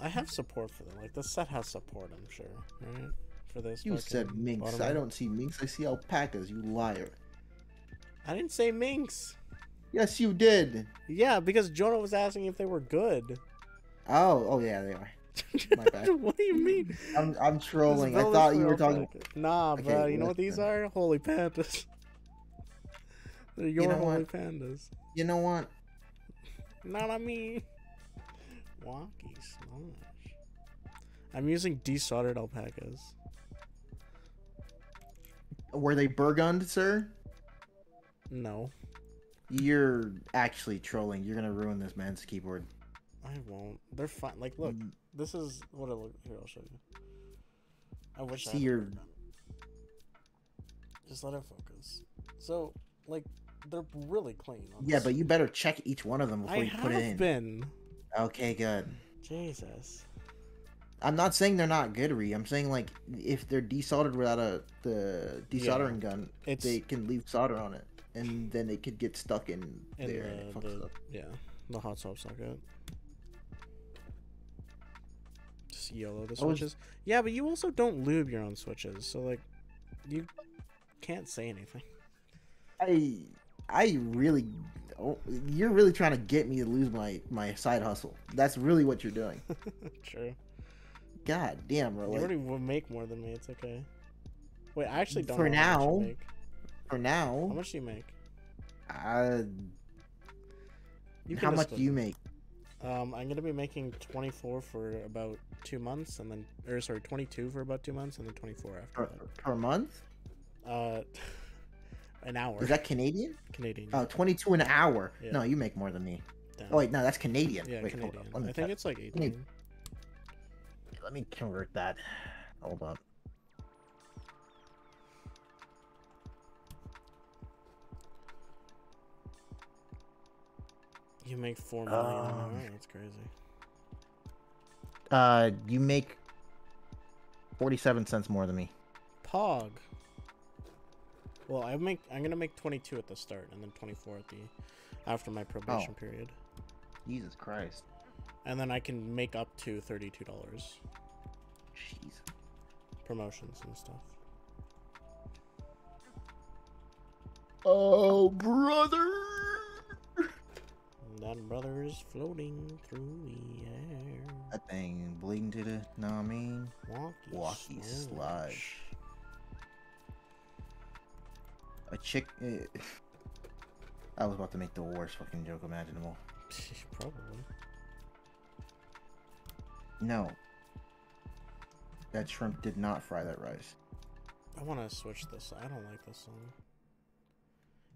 I have support for them. Like the set has support, I'm sure, right? For this. You said minks. bottom I don't see minks. I see alpacas. You liar. I didn't say minks. Yes, you did. Yeah, because Jonah was asking if they were good. Oh, oh yeah, they are. My bad. what do you mean? I'm I'm trolling. I thought you were talking. Nah, Okay, bro. You know what these are? Holy pandas. They're your know holy what? pandas. You know what? Not on me. I'm using desoldered alpacas. Were they burgund, sir? No, You're actually trolling. You're gonna ruin this man's keyboard. I won't. They're fine. Like, look, Mm, this is what it look. Here, I'll show you. I wish I See a your-. Just let it focus. So, like, they're really clean. on Yeah, but you better check each one of them before I you put it in. I have been. Okay, good. Jesus. I'm not saying they're not good, Re. I'm saying like if they're desoldered without a the desoldering gun, It's they can leave solder on it, and then they could get stuck in, in there. the, fucks the up. yeah the hot swap socket. Just YOLO the switches. Yeah, but you also don't lube your own switches, so like, you can't say anything. I I really, oh, you're really trying to get me to lose my my side hustle. That's really what you're doing. True. God damn, bro. You already will make more than me. It's okay. Wait, I actually don't For know how much you now, make. for now. How much do you make? uh, You how much do you make? Um, I'm gonna be making 24 for about two months, and then, or sorry, 22 for about two months, and then 24 after Per, per month? Uh, an hour. Is that Canadian? Canadian? Oh, 22 an hour. Yeah. No, you make more than me. Damn. Oh wait, no, that's Canadian. Yeah, wait, hold Canadian. Let me, I think it's like me- 18. let me convert that. Hold on. You make four million. Um, That's crazy. Uh, you make 47 cents more than me. Pog. Well, I make. I'm gonna make 22 at the start, and then 24 at the after my probation Oh. period, Jesus Christ. and then I can make up to 32 dollars Jeez. promotions and stuff. Oh, brother. That brother is floating through the air. That thing bleeding to the, know what I mean? Walkie, Walkie slush. slush. A chick. Uh, I was about to make the worst fucking joke imaginable. Probably. No. That shrimp did not fry that rice. I want to switch this. I don't like this song.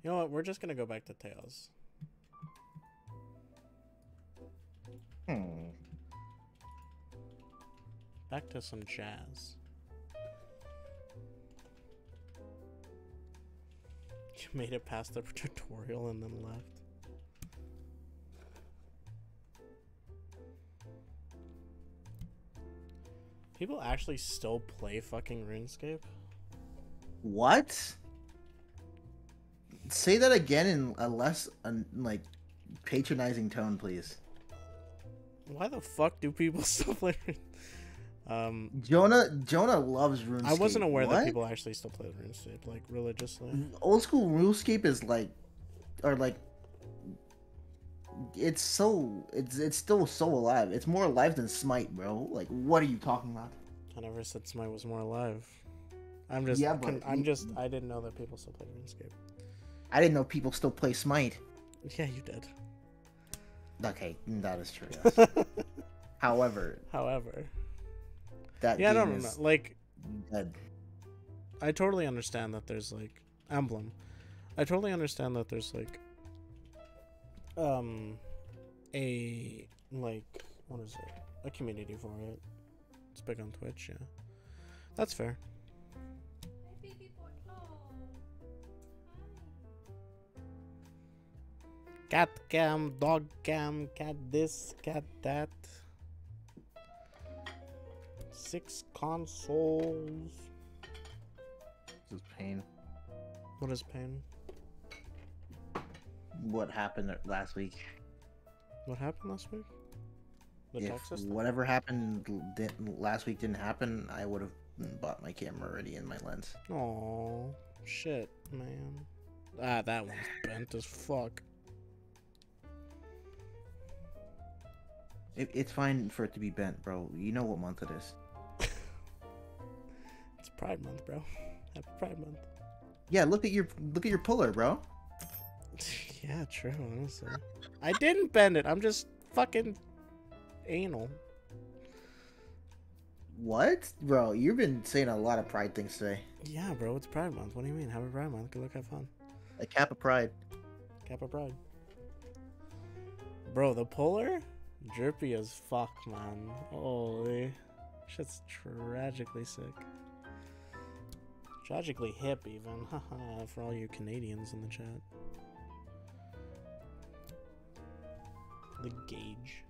You know what? We're just gonna go back to Tails. Hmm. Back to some jazz. You made it past the tutorial and then left. People actually still play fucking RuneScape? What? Say that again in a less like patronizing tone, please. Why the fuck do people still play Rune- Um, Jonah Jonah loves RuneScape. I wasn't aware What? that people actually still play RuneScape, like religiously. old school RuneScape is like, or like, it's so it's it's still so alive. It's more alive than Smite, bro. Like, what are you talking about? I never said Smite was more alive. I'm just, Yeah, but I'm just, I didn't know that people still play RuneScape. I didn't know people still play Smite. Yeah, you did. Okay, that is true. yes. However, However, that yeah, no, no. is Like, dead. I totally understand that there's like emblem. I totally understand that there's like, um, a like what is it? A community for it. It's big on Twitch. Yeah, that's fair. Hi, baby boy. Cat cam, dog cam, cat this, cat that. Six consoles. This is pain. What is pain? What happened last week? What happened last week? The if whatever happened last week didn't happen, I would have bought my camera already and my lens. Oh shit, man. Ah, that one's bent as fuck. It, it's fine for it to be bent, bro. You know what month it is. It's Pride Month, bro. Happy Pride Month. Yeah, look at your look at your puller, bro. yeah, true. Honestly, I didn't bend it. I'm just fucking anal. What, bro? You've been saying a lot of pride things today. Yeah, bro. It's Pride Month. What do you mean? Happy Pride Month. Good luck. Have fun. A cap of pride. Cap of Pride. Bro, the polar? Drippy as fuck, man. Holy. Shit's tragically sick. Tragically hip, even. Haha, for all you Canadians in the chat. The gauge.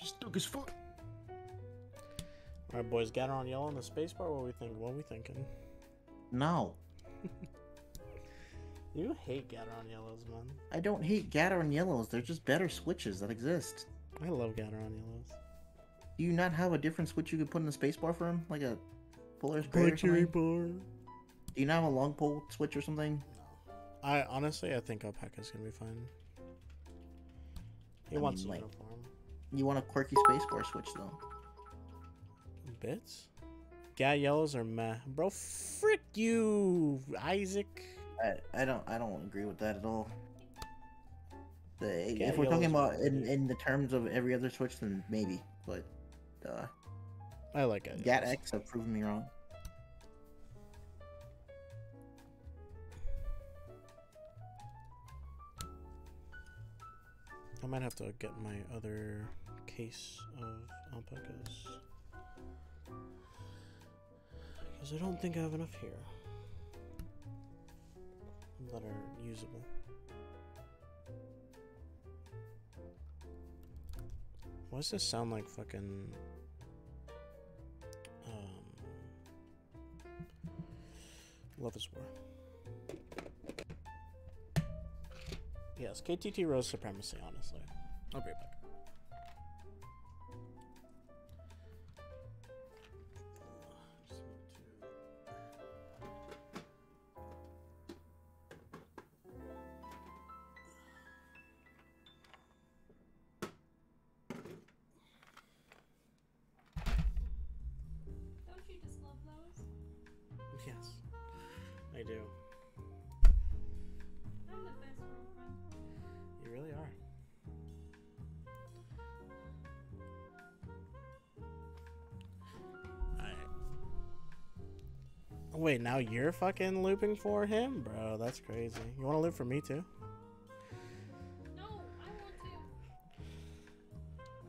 Stuck as fuck. Alright, boys, Gateron yellow in the spacebar. What we think? What we thinking? No, You hate Gateron yellows, man. I don't hate Gateron yellows. They're just better switches that exist. I love Gateron yellows. Do you not have a different switch you could put in the spacebar for him, like a or something? bar. Do you not have a long pole switch or something? I honestly, I think Alpaca's gonna be fine. He I wants mean, like- uniform. You want a quirky spacebar switch though? Bits? Gat yellows are meh. Bro, frick you, Isaac. I, I don't I don't agree with that at all. The, Yeah, if we're talking about in, in the terms of every other switch, then maybe. But uh, I like it. Gat X have proven me wrong. I might have to get my other case of alpacas. Because I don't think I have enough here that are usable. Why does this sound like fucking. Um. Love is War. Yes, KTT Rose Supremacy, honestly. I'll be back. Wait, now you're fucking looping for him? Bro, that's crazy. You want to loop for me too? No, I want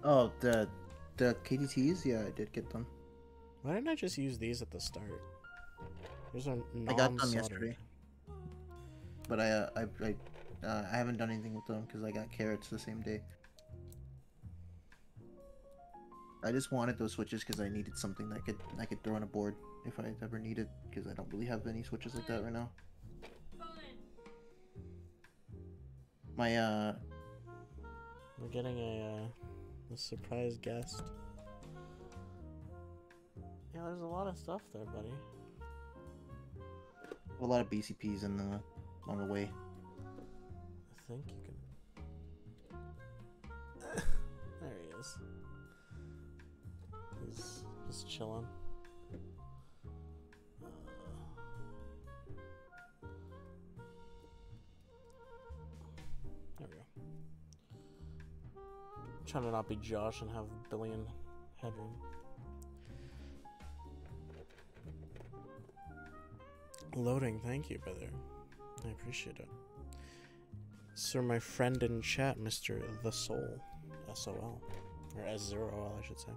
to. Oh, the the KTTs? Yeah, I did get them. Why didn't I just use these at the start? These are I got them yesterday. But I uh, I I, uh, I haven't done anything with them because I got carrots the same day. I just wanted those switches because I needed something that I could I could throw on a board if I ever need it, because I don't really have any switches like that right now. My uh We're getting a, uh, a surprise guest. Yeah, there's a lot of stuff there, buddy. a lot of BCPs in the on the way. I think you can. there he is. He's just chilling. Trying to not be Josh and have billion headroom. Loading, thank you, brother. I appreciate it. Sir, my friend in chat, Mr. The Soul. S O L. Or S 0 L, I should say.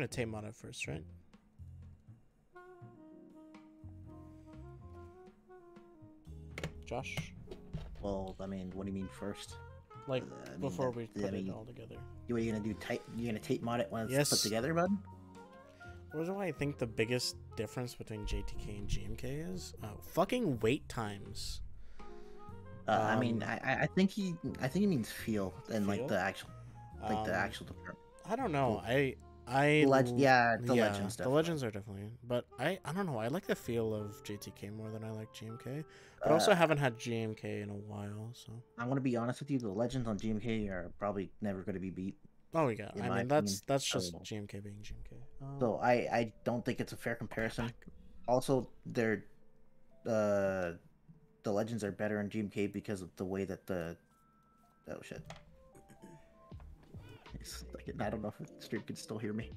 Gonna tape mod it first, right? Josh, Well, I mean, what do you mean first? like Uh, I mean, before that- we I put it all together. You what are you gonna do? Tape? You gonna tape mod it when it's Yes. put together, bud? Where's why I think the biggest difference between JTK and GMK is uh, fucking wait times. Uh, I mean, Um, I I- think he I think he means feel and like the actual like the Um, actual department. I don't know. I I Leg- yeah, the yeah, legends. The Definitely. legends are definitely, but I I don't know. I like the feel of JTK more than I like GMK, but also Uh, haven't had GMK in a while. So I'm gonna be honest with you. The legends on GMK are probably never gonna be beat. oh yeah, I mean that's opinion, that's just so- GMK being GMK. Um, So I I don't think it's a fair comparison. Also, they're uh the legends are better in GMK because of the way that the oh shit. I don't know if the stream can still hear me.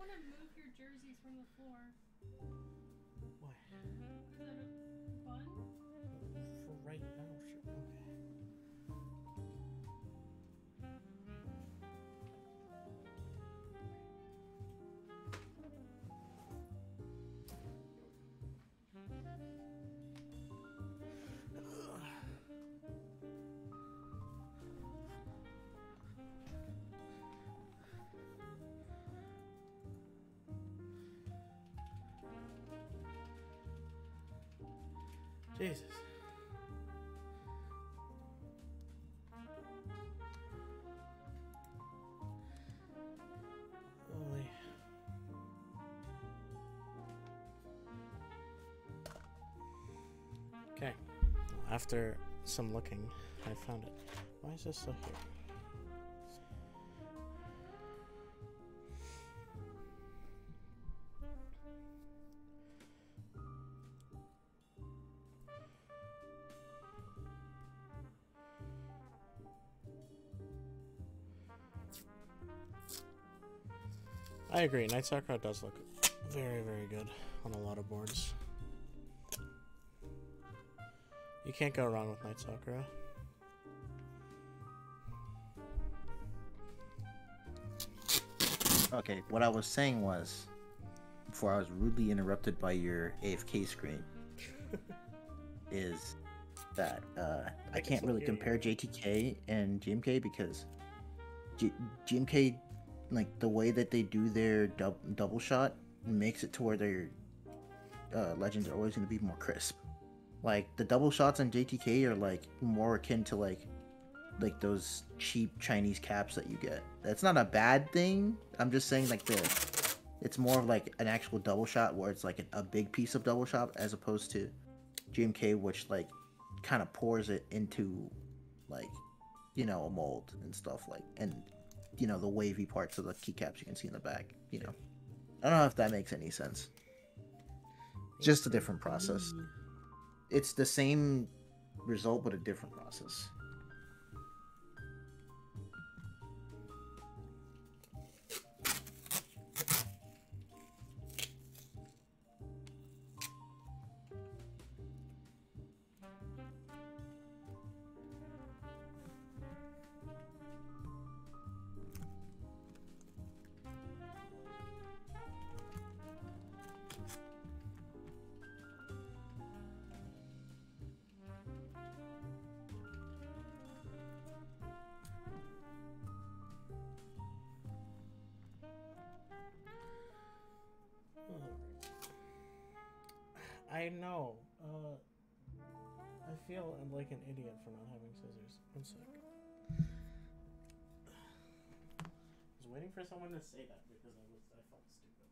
Want to move your jerseys from the floor. Jesus. Okay. After some looking, I found it. Why is this still here? I agree. Night Sakura does look very, very good on a lot of boards. You can't go wrong with Night Sakura. Okay, what I was saying was, before I was rudely interrupted by your AFK screen, is that uh, I can can't really you. compare JTK and GMK because G- GMK, like the way that they do their dub- double shot, makes it to where their uh, legends are always going to be more crisp. Like the double shots on JTK are like more akin to like like those cheap Chinese caps that you get. That's not a bad thing. I'm just saying like the it's more of like an actual double shot where it's like a, a big piece of double shot as opposed to GMK which like kind of pours it into like you know a mold and stuff like and you know the wavy parts of the keycaps you can see in the back. You know, I don't know if that makes any sense. Just a different process. Mm. It's the same result but a different process. Having. One sec. I was waiting for someone to say that because I was I felt stupid.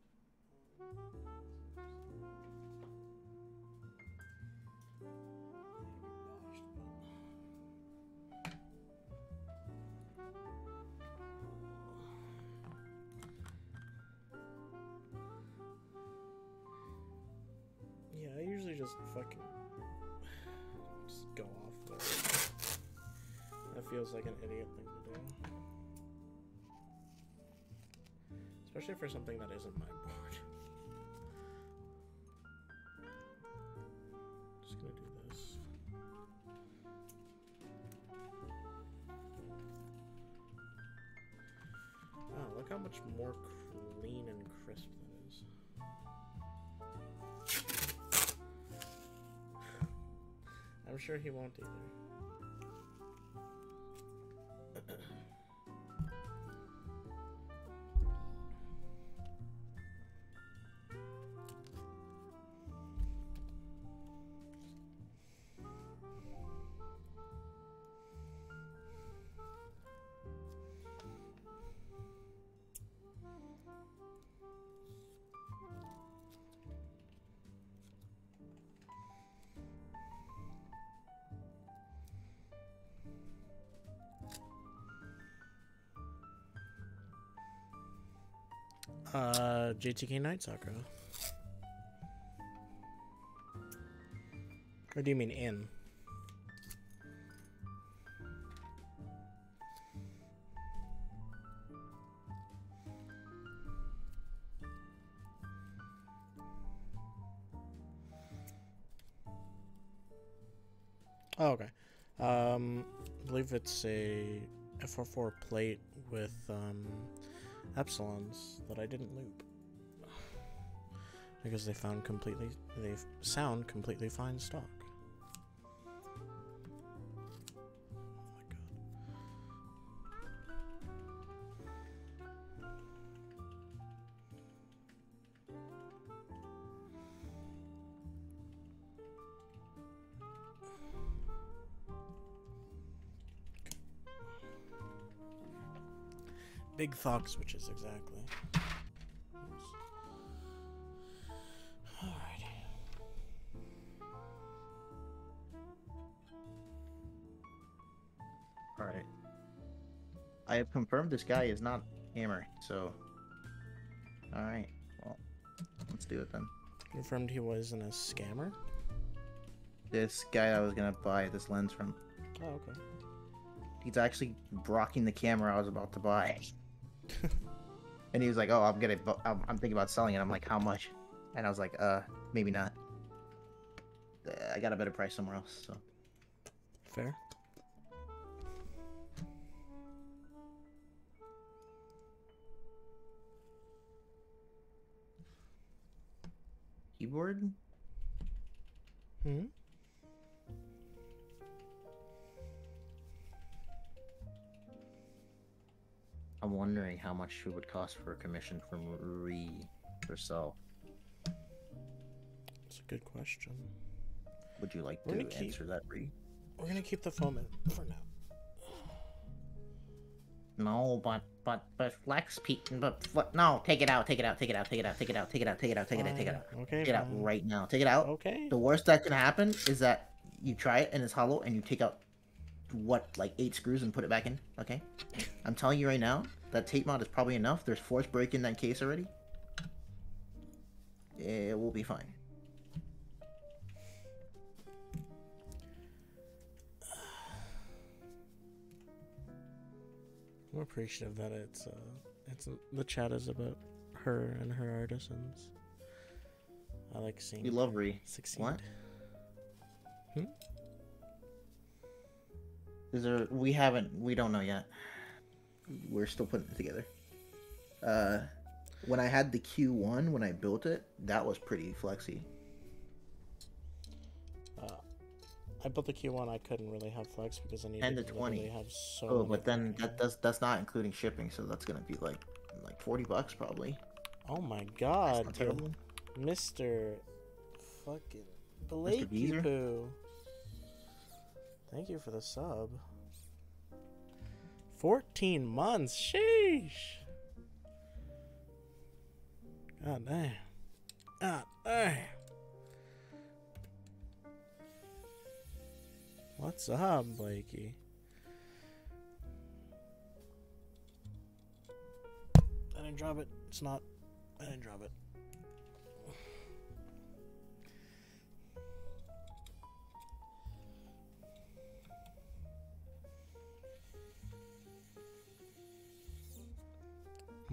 Yeah, I usually just fucking feels like an idiot thing to do. Especially for something that isn't my board. Just gonna do this. Wow, look how much more clean and crisp that is. I'm sure he won't either. Uh, JTK Night Sakura. Or do you mean in? Oh, okay. Um, I believe it's a FR4 plate with um, epsilons that I didn't loop because they found completely they sound completely fine stock. Big fog switches, exactly. Alrighty. All right. I have confirmed this guy is not Hammer, so. All right. Well, let's do it then. Confirmed he wasn't a scammer. This guy I was gonna buy this lens from, Oh, okay. he's actually blocking the camera I was about to buy. and he was like, "Oh, I'm gonna, I'm, I'm thinking about selling it." I'm like, "How much?" And I was like, "Uh, maybe not. Uh, I got a better price somewhere else." So Fair. keyboard. Hmm. I'm wondering how much it would cost for a commission from Re herself. It's a good question. Would you like We're to keep- answer that, Re? We're gonna keep the foam in for now. No, but but but flex pe- but fle- no, take it out, take it out, take it out, take it out, take it out, take it out, take it out, take it out, take it out, Okay. take it out right now, take it out. Okay. The worst that can happen is that you try it and it's hollow, and you take out what like eight screws and put it back in. Okay, I'm telling you right now, that tape mod is probably enough. There's force break in that case already. It will be fine. I'm appreciative that it's uh, it's the chat is about her and her artisans. I like seeing We love her Re. succeed. What? Is there? We haven't. We don't know yet. We're still putting it together. Uh, when I had the Q1 when I built it, that was pretty flexy. Uh, I built the Q1. I couldn't really have flex because I needed 10 to to 20. literally have so. Oh, but then that does that's not including shipping, so that's gonna be like like forty bucks probably. Oh my That's god. Mister, fucking Blakey Poo. Thank you for the sub. Fourteen months, sheesh. God damn. God damn. What's up, Blakey? I didn't drop it. It's not. I didn't drop it.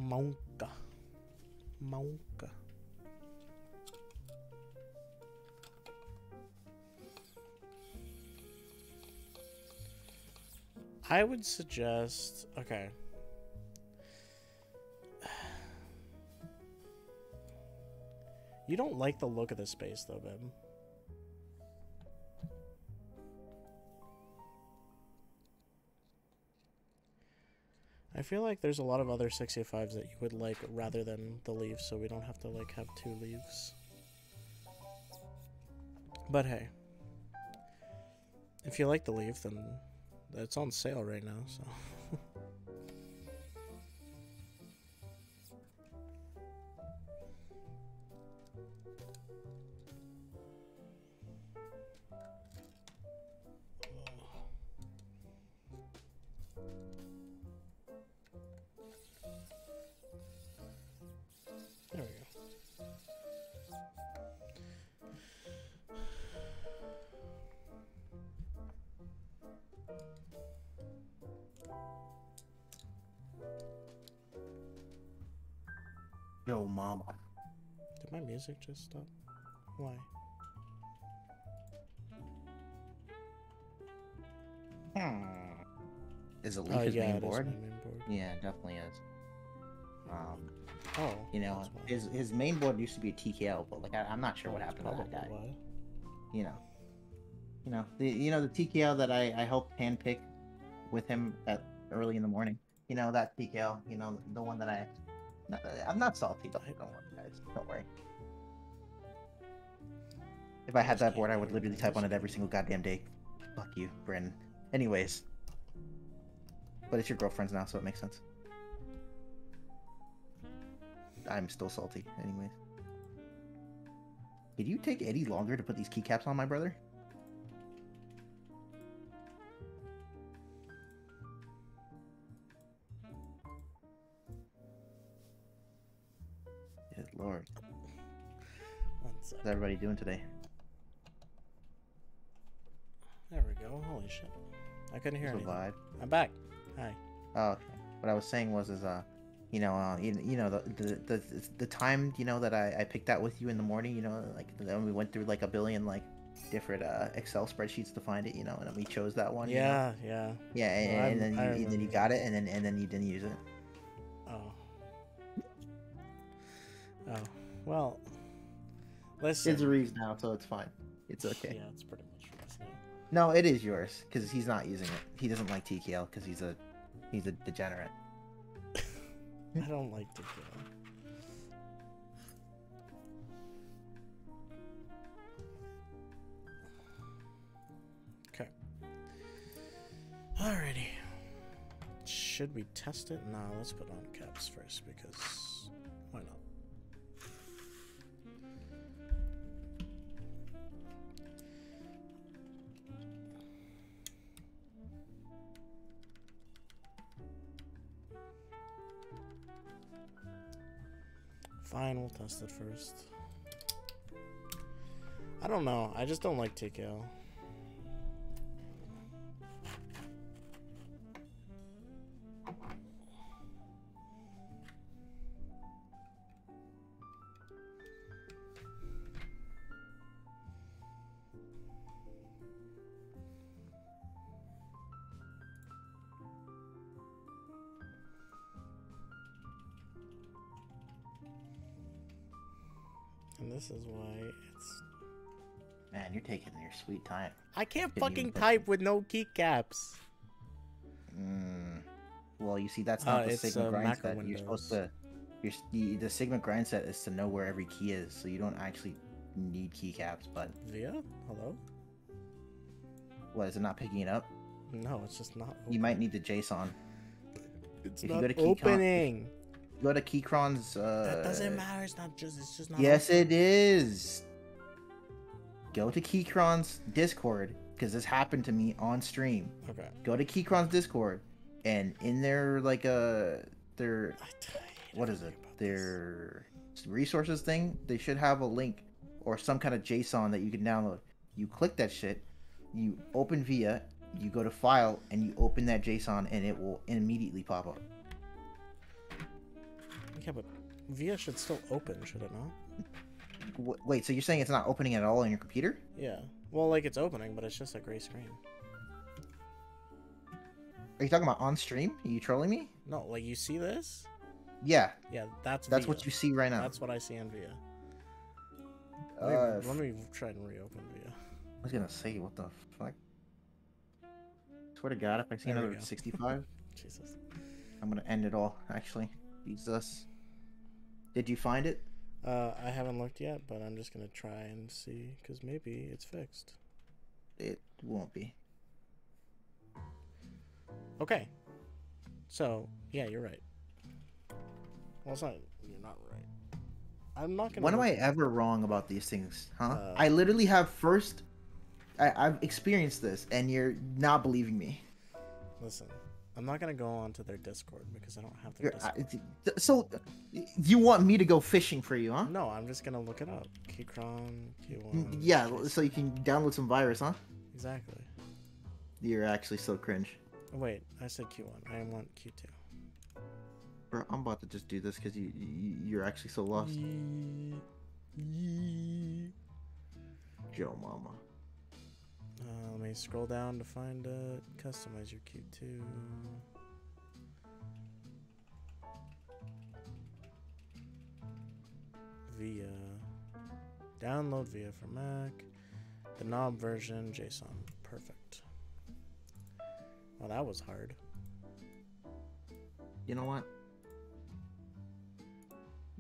Monka. Monka. I would suggest. Okay. You don't like the look of this space, though, Bib. Feel like there's a lot of other 65s that you would like rather than the leaves, so we don't have to like have two leaves. But hey, if you like the leaf, then it's on sale right now. So Yo, mama. Did my music just stop? Why? Hmm. Is Elite Oh his yeah, main it is my board? main board. Yeah, it definitely is. Um, Oh, you know, his his main board used to be a TKL, but like I, I'm not sure what happened to that guy. why. You know, you know the you know the TKL that I I helped handpick with him at early in the morning. You know that TKL. You know the one that I. I'm not salty. Don't, worry, guys. Don't worry. If I had that board, I would literally type on it every single goddamn day. Fuck you, Brandon. Anyways. But it's your girlfriend's now, so it makes sense. I'm still salty, anyways. Did you take any longer to put these keycaps on, my brother? Lord. What's everybody doing today? There we go. Holy shit! I couldn't hear anything. vibe. I'm back. Hi. Oh, okay. What I was saying was, is uh, you know, uh, you, you know, the, the the the time, you know, that I I picked out with you in the morning, you know, like then we went through like a billion like different uh Excel spreadsheets to find it, you know, and then we chose that one. you know? Yeah, yeah. Yeah, and, Well, and then you, and then you got it, and then and then you didn't use it. Well. Listen. It's Reeves now, so it's fine. It's okay. Yeah, it's pretty much yours now. No, it is yours because he's not using it. He doesn't like TKL because he's a he's a degenerate. I don't like TKL. Okay. Alrighty. Should we test it? No, let's put on caps first because why not? Fine, we'll test it first. I don't know. I just don't like TKO. Sweet time. I can't Can fucking type with no keycaps. Mm. Well, you see, that's Uh, not the Sigma uh, grind set. You're supposed to. You're, the, the Sigma grind set is to know where every key is, so you don't actually need keycaps. But Via? Hello? what is it not picking it up? No, it's just not. You might need the JSON. It's if you not go to Keycon- opening. Go to Keychron's. Uh, that doesn't matter. It's not just. It's just not. Yes, open. it is. Go to Keychron's Discord because this happened to me on stream. Okay. Go to Keychron's Discord, and in their like uh their I t- I hate what is it? about this. Their resources thing. They should have a link or some kind of JSON that you can download. You click that shit. You open Via. You go to File and you open that JSON, and it will immediately pop up. Yeah, but Via should still open, should it not? Wait, so you're saying it's not opening at all on your computer? Yeah. Well, like it's opening, but it's just a gray screen. Are you talking about on stream? Are you trolling me? No, like you see this? Yeah, Yeah, that's that's Via. what you see right now. That's what I see on Via. Let me, Uh, let me try and reopen Via. I was gonna say, what the fuck? Swear to God, if I see There another 65, Jesus. I'm gonna end it all. Actually, Jesus. Did you find it? Uh, I haven't looked yet, but I'm just gonna try and see, cause maybe it's fixed. It won't be. Okay. So yeah, you're right. Well, it's not. You're not right. I'm not gonna. When am I ever wrong about these things, huh? Uh, I literally have first. I, I've experienced this, and you're not believing me. Listen, I'm not gonna go onto their Discord because I don't have their I, so, you want me to go fishing for you, huh? No, I'm just gonna look it up. Keychron, Q1. N- Yeah, so you can download some virus, huh? Exactly. You're actually so cringe. Oh, wait, I said Q1. I want Q2. Bro, I'm about to just do this because you, you you're actually so lost. Yee-. Joe Mama. Uh, let me scroll down to find it. Customize your Q2. Via. Download via for Mac. The knob version, JSON. Perfect. Well, that was hard. You know what?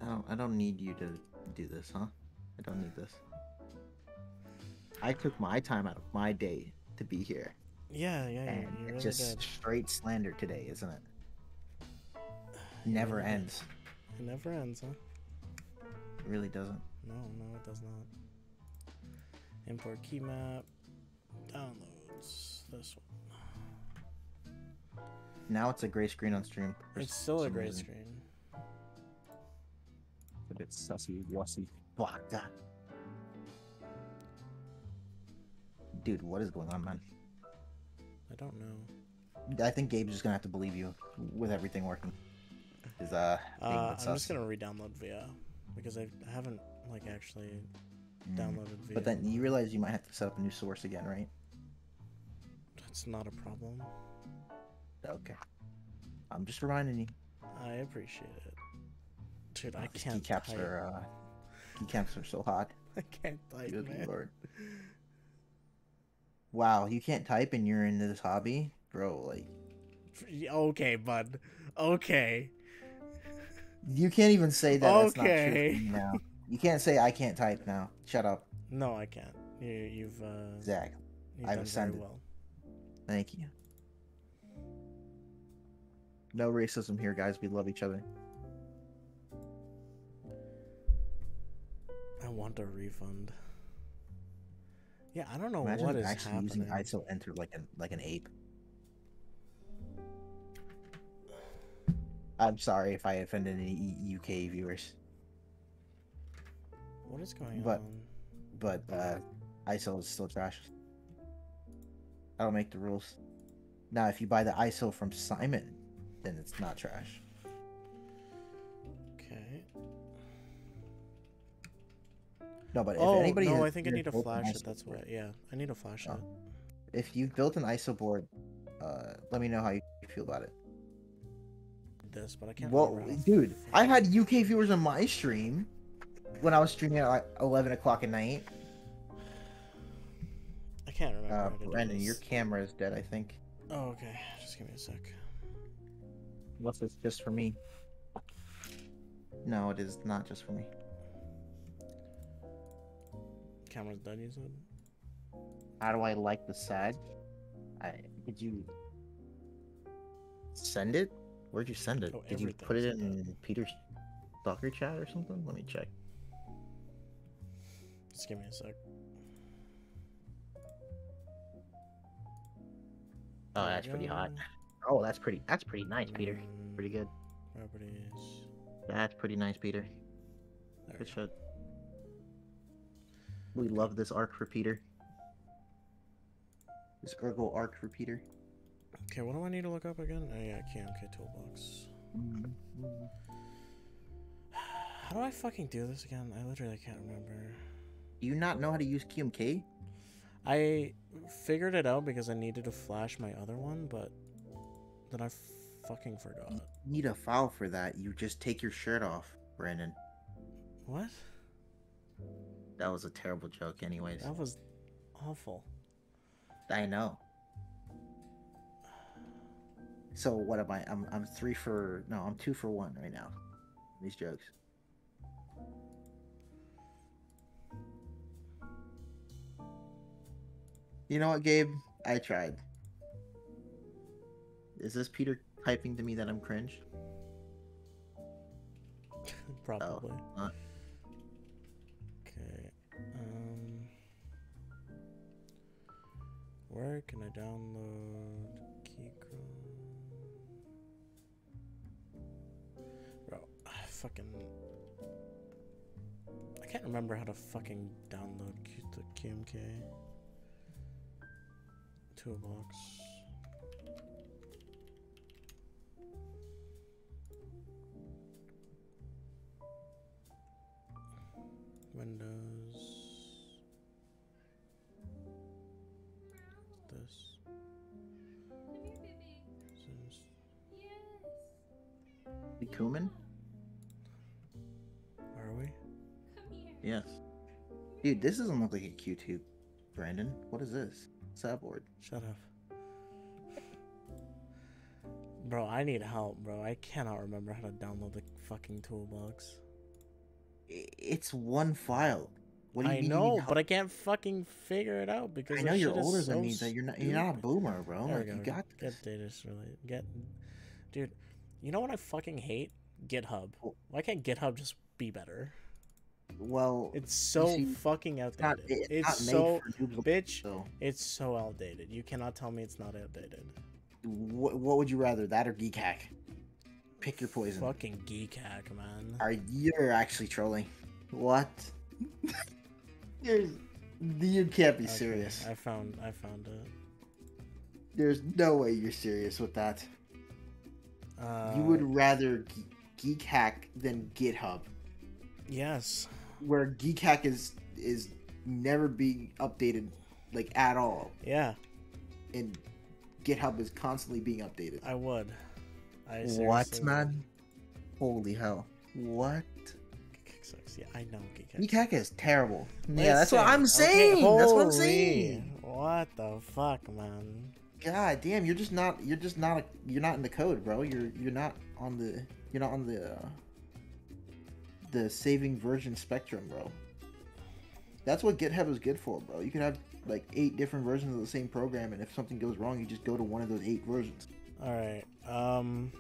I don't. I don't need you to do this, huh? I don't need this. I took my time out of my day to be here, Yeah, yeah, and you really just did. straight slander today, isn't it? Never did. ends. It never ends, huh? It really doesn't. No, no, it does not. Import key map. Downloads. This one. Now it's a gray screen on stream. It's still a gray reason. screen. A bit sussy, wussy. Fuck that. Dude, what is going on, man? I don't know. I think Gabe's just gonna have to believe you with everything working. Is uh, Uh, I'm just gonna re-download VIA because I haven't like actually Mm. downloaded VIA. But then you realize you might have to set up a new source again, right? That's not a problem. Okay. I'm just reminding you. I appreciate it. Dude, I can't keycaps type. are uh, keycaps are so hot. I can't type, Good man. lord. Wow, you can't type and you're into this hobby, bro. Like Okay, bud. Okay. You can't even say that. That's not true Okay. now. You can't say I can't type now. Shut up, No, I can't. You, you've uh, Zach. you've I've ascended. well. Thank you. No racism here, guys. We love each other. I want a refund. Yeah, I don't know Imagine what is actually happening. using ISO enter like an like an ape. I'm sorry if I offended any UK viewers, What is going But- on? but uh, ISO is still trash. I don't make the rules. Now, if you buy the ISO from Simon, then it's not trash. Okay. No, but if oh anybody no, I think I need an flash it. That's board- why. Yeah, I need to flash Oh. it. If you've built an ISO board, uh, let me know how you feel about it. This, but I can't. Well, dude, I had UK viewers on my stream when I was streaming at like 11 o'clock at night. I can't remember. Uh, how to do Brandon, your camera is dead, I think. Oh, okay. Just give me a sec. Unless it's just for me. No, it is not just for me. Camera's dead. You said. How do I like the side? I did you send it? Where'd you send it? Oh, did you put it in Peter's stalker chat or something? Let me check. Just give me a sec. Oh, that's pretty hot. Oh, that's pretty. That's pretty nice, Peter. Mm, Pretty good. Properties. That's pretty nice, Peter. There we Good. We love this arc for Peter. This Urgle arc for Peter. Okay, what do I need to look up again? Oh yeah, QMK toolbox. How do I fucking do this again? I literally can't remember. Do you not know how to use QMK? I figured it out because I needed to flash my other one, but then I fucking forgot. You need a file for that. You just take your shirt off, Brandon. What? That was a terrible joke, anyways. That was awful. I know. So what am I? I'm I'm three for no, I'm two for one right now. These jokes. You know what, Gabe? I tried. Is this Peter typing to me that I'm cringe? Probably. uh. Okay. Um. Where can I download fucking... I can't remember how to fucking download the QMK. Toolbox. Windows. This. Yes. Cumin? Yes. Dude, this doesn't look like a Q-tube, Brandon. What is this? Sideboard. Shut up. Bro, I need help, bro. I cannot remember how to download the fucking toolbox. It's one file. What do you I know, but I can't fucking figure it out because I know you're older so than me, but you're not. You're not a boomer, bro. Like, go. you got Get data related. Get, dude. You know what I fucking hate? GitHub. Why can't GitHub just be better? Well, It's so see, fucking it's outdated. It's, It's, not so made for noobs like bitch. So, It's so outdated. You cannot tell me it's not outdated. what, what would you rather, that or Geek Hack? Pick your poison. Fucking geek hack, man. Are you're actually trolling? What? There's, you can't be Okay, serious. I found. I found it. There's no way you're serious with that. Uh, you would rather Ge- Geek Hack than GitHub, Yes. where Geek Hack is is never being updated like at all, Yeah. and GitHub is constantly being updated. I would. I What, would. man? Holy hell! What? Geek sucks. Yeah, I know geek hack. Geek Hack is terrible. Yeah, that's what I'm Listen, okay, saying. that's what I'm holy, saying. What the fuck, man? God damn, you're just not. You're just not. A, you're not in the code, bro. You're you're not on the. You're not on the. Uh, the saving version spectrum, bro. That's what GitHub is good for, bro. You can have like eight different versions of the same program, and if something goes wrong, you just go to one of those eight versions. All right. Um.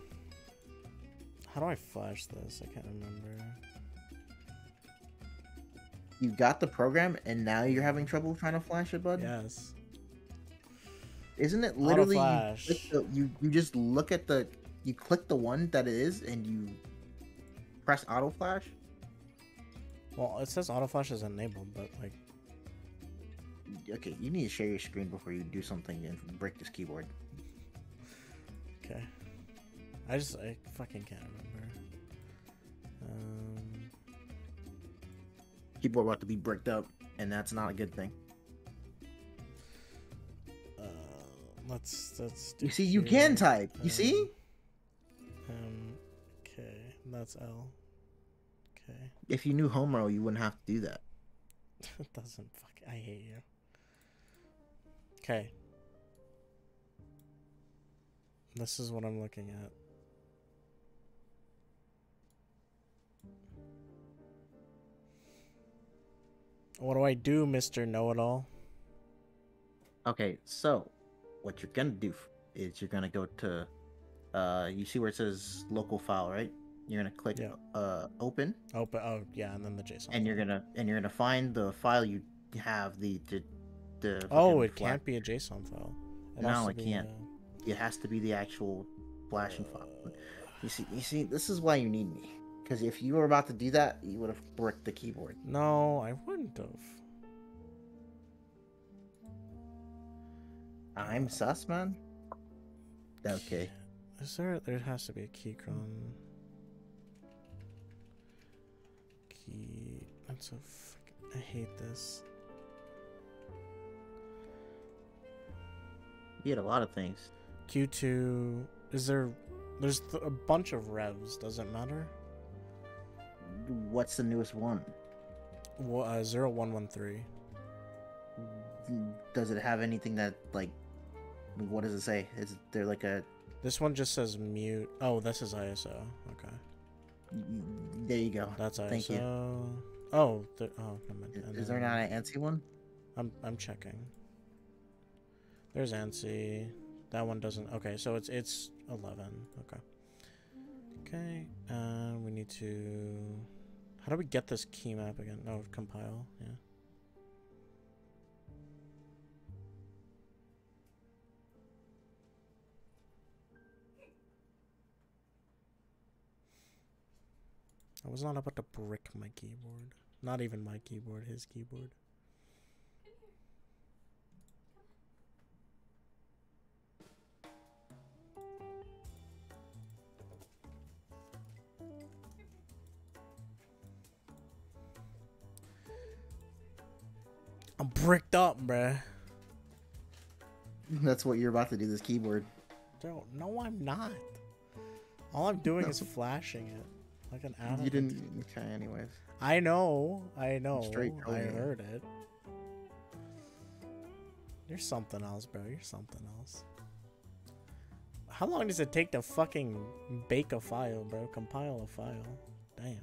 How do I flash this? I can't remember. You got the program, and now you're having trouble trying to flash it, bud. Yes. Isn't it literally you, the, you you just look at the you click the one that it is, and you press auto flash? Well, it says auto flash is enabled, but like, Okay, you need to share your screen before you do something and break this keyboard. okay. I just I fucking can't remember. Um. Keyboard about to be bricked up, and that's not a good thing. Uh. Let's let's. Do You see, you here. can type. You Um, see? Um. Okay, that's L. If you knew home row, you wouldn't have to do that. it doesn't fuck. I hate you. Okay. This is what I'm looking at. What do I do, Mr. Know It All? Okay, so what you're gonna do is you're gonna go to, uh, you see where it says local file, right? You're gonna click Yeah. uh open, Open. Oh, yeah, and then the JSON. and you're gonna and you're gonna find the file you have the the. the Oh, it can't be a JSON file. No, it can't. uh, It has to be the actual flashing file. uh, You see, you see, this is why you need me. Because if you were about to do that, you would have bricked the keyboard. no, I wouldn't have. I'm sus, man. Okay. Is there? There has to be a Keychron. That's so. Fuck, I hate this. You had a lot of things. Q2. Is there? There's th- a bunch of revs. Does it matter? What's the newest one? Wha- Uh, zero one one three. Does it have anything that like? What does it say? Is there like a? This one just says mute. Oh, this is ISO. Okay, There you go. that's ISO. Thank you. Oh, there, oh. Is, is there not an ANSI one? I'm I'm checking. There's ANSI. That one doesn't. Okay, so it's it's eleven. Okay. Okay. Uh, we need to. How do we get this key map again? No, compile. Yeah. I was not about to brick my keyboard. Not even my keyboard, his keyboard. I'm bricked up, bruh. That's what you're about to do. This keyboard. Don't, no, I'm not. All I'm doing No. is flashing it like an animal. You didn't. Okay, anyways. I know. I know. straight I heard it. You're something else, bro. You're something else. How long does it take to fucking bake a file, bro? Compile a file. Damn.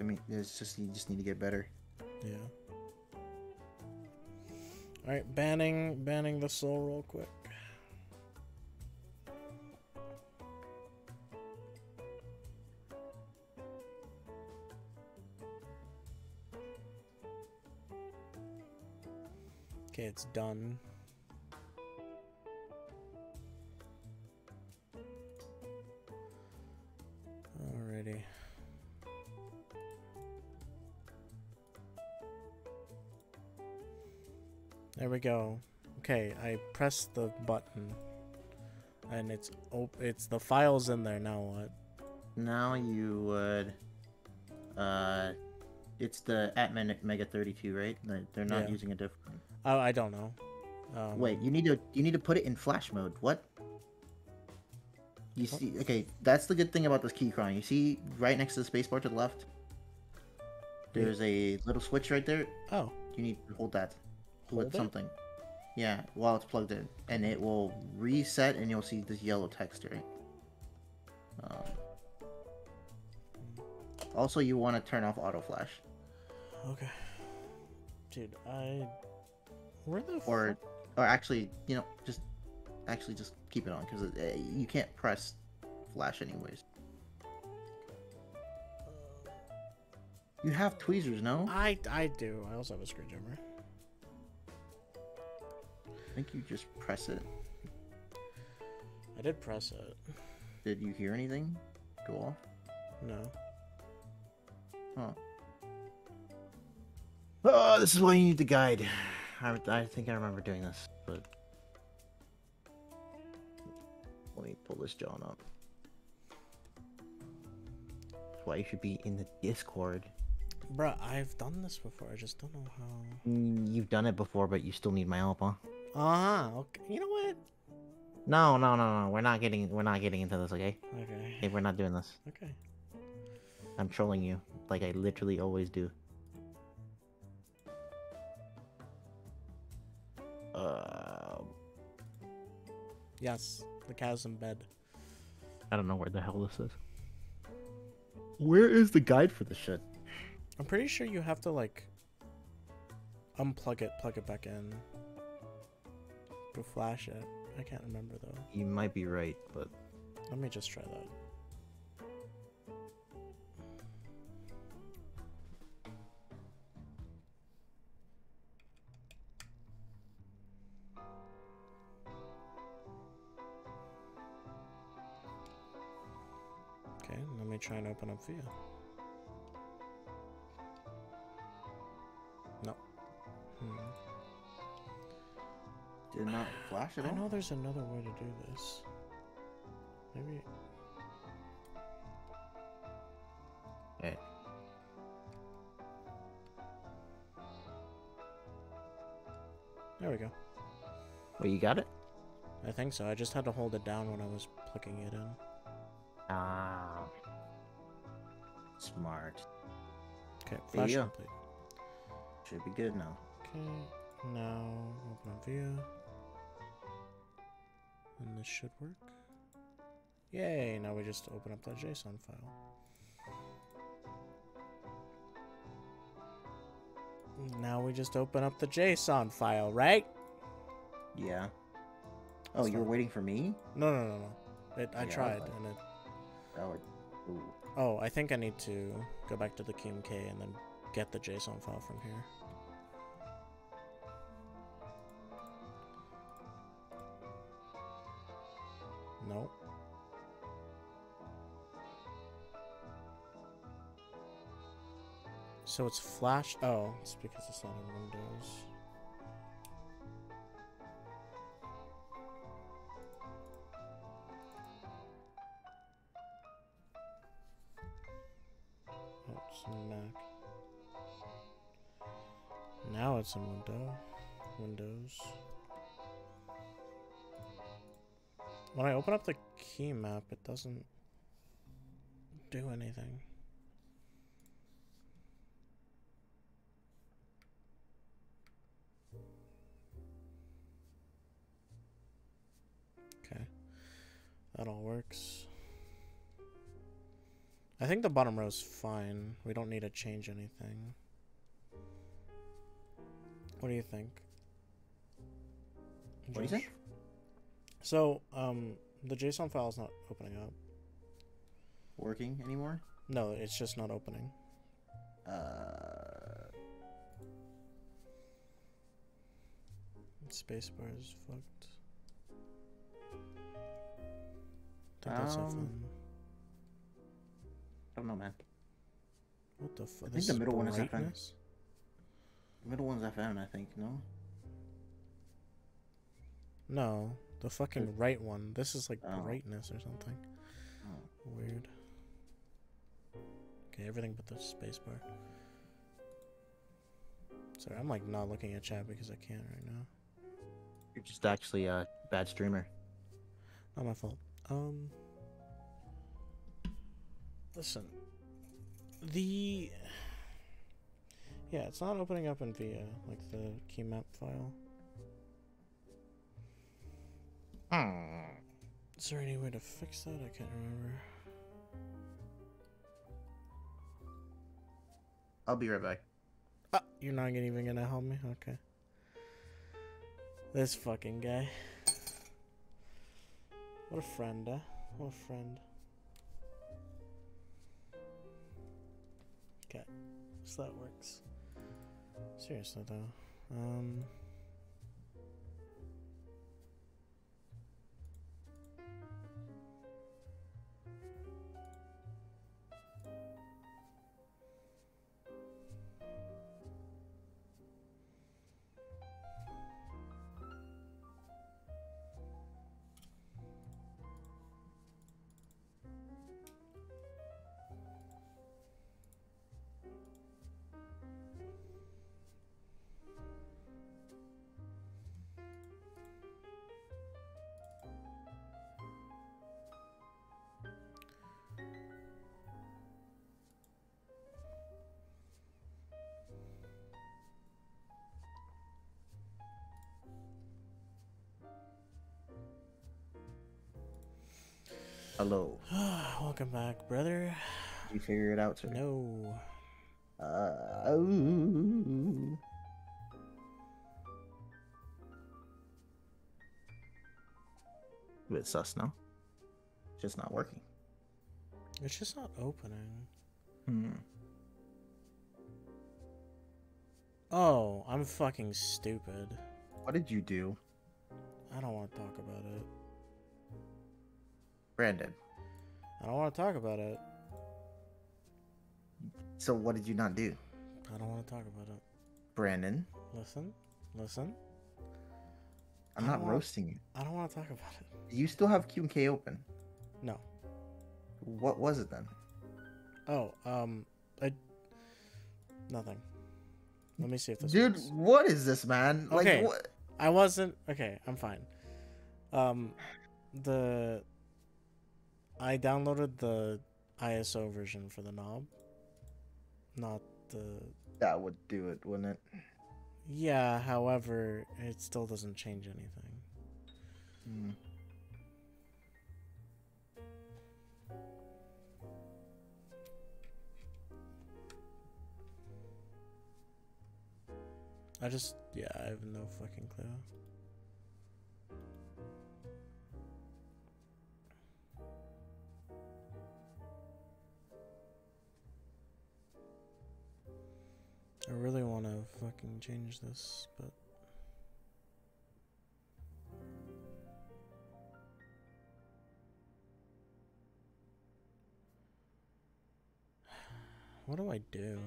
I mean, it's just you just need to get better. Yeah. All right, banning banning the soul real quick. Okay, it's done. Alrighty. There we go. Okay, I pressed the button, and it's op- It's the files in there. Now what? Now you would. Uh, it's the ATmega thirty two, right? They- They're not Yeah. using a different. Oh, I don't know. Um, Wait, you need to you need to put it in flash mode. What? You see? Okay, that's the good thing about this Keychron. You see right next to the spacebar to the left. There's a little switch right there. Oh, You need to hold that Hold it? something. Yeah, while it's plugged in, and it will reset, and you'll see this yellow text right. Um, also, you want to turn off auto flash, okay. Dude, I. Where the or, or actually, you know, just actually just keep it on because uh, you can't press flash anyways. You have tweezers, no? I I do. I also have a screwdriver. I think you just press it. I did press it. Did you hear anything go off? No. Huh. Oh, this is why you need the guide. I, I think I remember doing this, but let me pull this John up. That's why you should be in the Discord. Bruh, I've done this before. I just don't know how. Mm, You've done it before, but you still need my help, huh? Ah, okay. You know what? No, no, no, no. We're not getting. We're not getting into this, okay? Okay. Okay, we're not doing this. Okay. I'm trolling you, like I literally always do. Uh, Yes, the chasm bed. I don't know where the hell this is. Where is the guide for this shit? I'm pretty sure you have to like unplug it, plug it back in to flash it. I can't remember though. You might be right, but Let me just try that. Me try and open up for you. No. Hmm. did not flash at I know there's another way to do this. Maybe. Hey, There we go. wait, you got it? I think so. I just had to hold it down when I was plugging it in. Ah, smart. Okay, flash you complete. Should be good now. Okay, now open up Via. And this should work. Yay, now we just open up that JSON file. Now we just open up the JSON file, right? Yeah. Oh, It's you were waiting for me? No, no, no, no. It, I Yeah, tried, but- and it. Oh, it- ooh. Oh, I think I need to go back to the QMK and then get the JSON file from here. Nope. So it's flash. Oh, it's because it's not in Windows. It's in Window. Windows. When I open up the key map, it doesn't do anything. Okay. That all works. I think the bottom row is fine. We don't need to change anything. What do you think? What do you think? So, um, the JSON file is not opening up. Working anymore? No, it's just not opening. Uh, Spacebar is fucked. I think that's Um, I don't know, man. What the fuck? I think the middle one is FM. Brightness? The middle one's FM, I think. No. No, the fucking right one. This is like Oh. brightness or something. Oh. Weird. Okay, everything but the spacebar. Sorry, I'm like not looking at chat because I can't right now. You're just actually a bad streamer. Not my fault. Um. Listen. The. Yeah, it's not opening up in VIA, like the key map file. Hmm. Is there any way to fix that? I can't remember. I'll be right back. Ah, you're not even gonna help me? Okay. This fucking guy. What a friend, huh? What a friend. Okay, so that works. Seriously though, um. Hello. Welcome back, brother. Did you figure it out, sir? No. Uh, ooh. A bit sus, no? Just not working. It's just not opening. Hmm. Oh, I'm fucking stupid. What did you do, I don't want to talk about it. Brandon? I don't want to talk about it. So what did you not do, I don't want to talk about it. Brandon? Listen, listen. I'm not want- roasting you. I don't want to talk about it. You still have QMK open? No. What was it then? Oh, um, I. Nothing. Let me see if this. Dude, works. what is this, man? Okay. Like, what? I wasn't. Okay, I'm fine. Um, the. I downloaded the ISO version for the knob. Not the. That would do it, wouldn't it? Yeah, however, it still doesn't change anything. Hmm. I just. Yeah, I have no fucking clue. I really want to fucking change this, but. What do I do?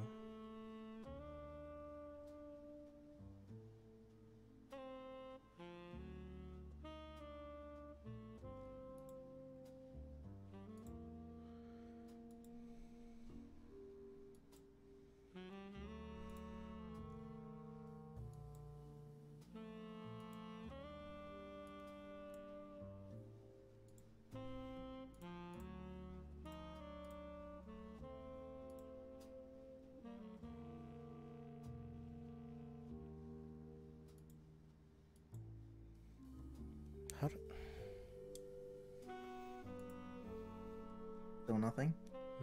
Nothing?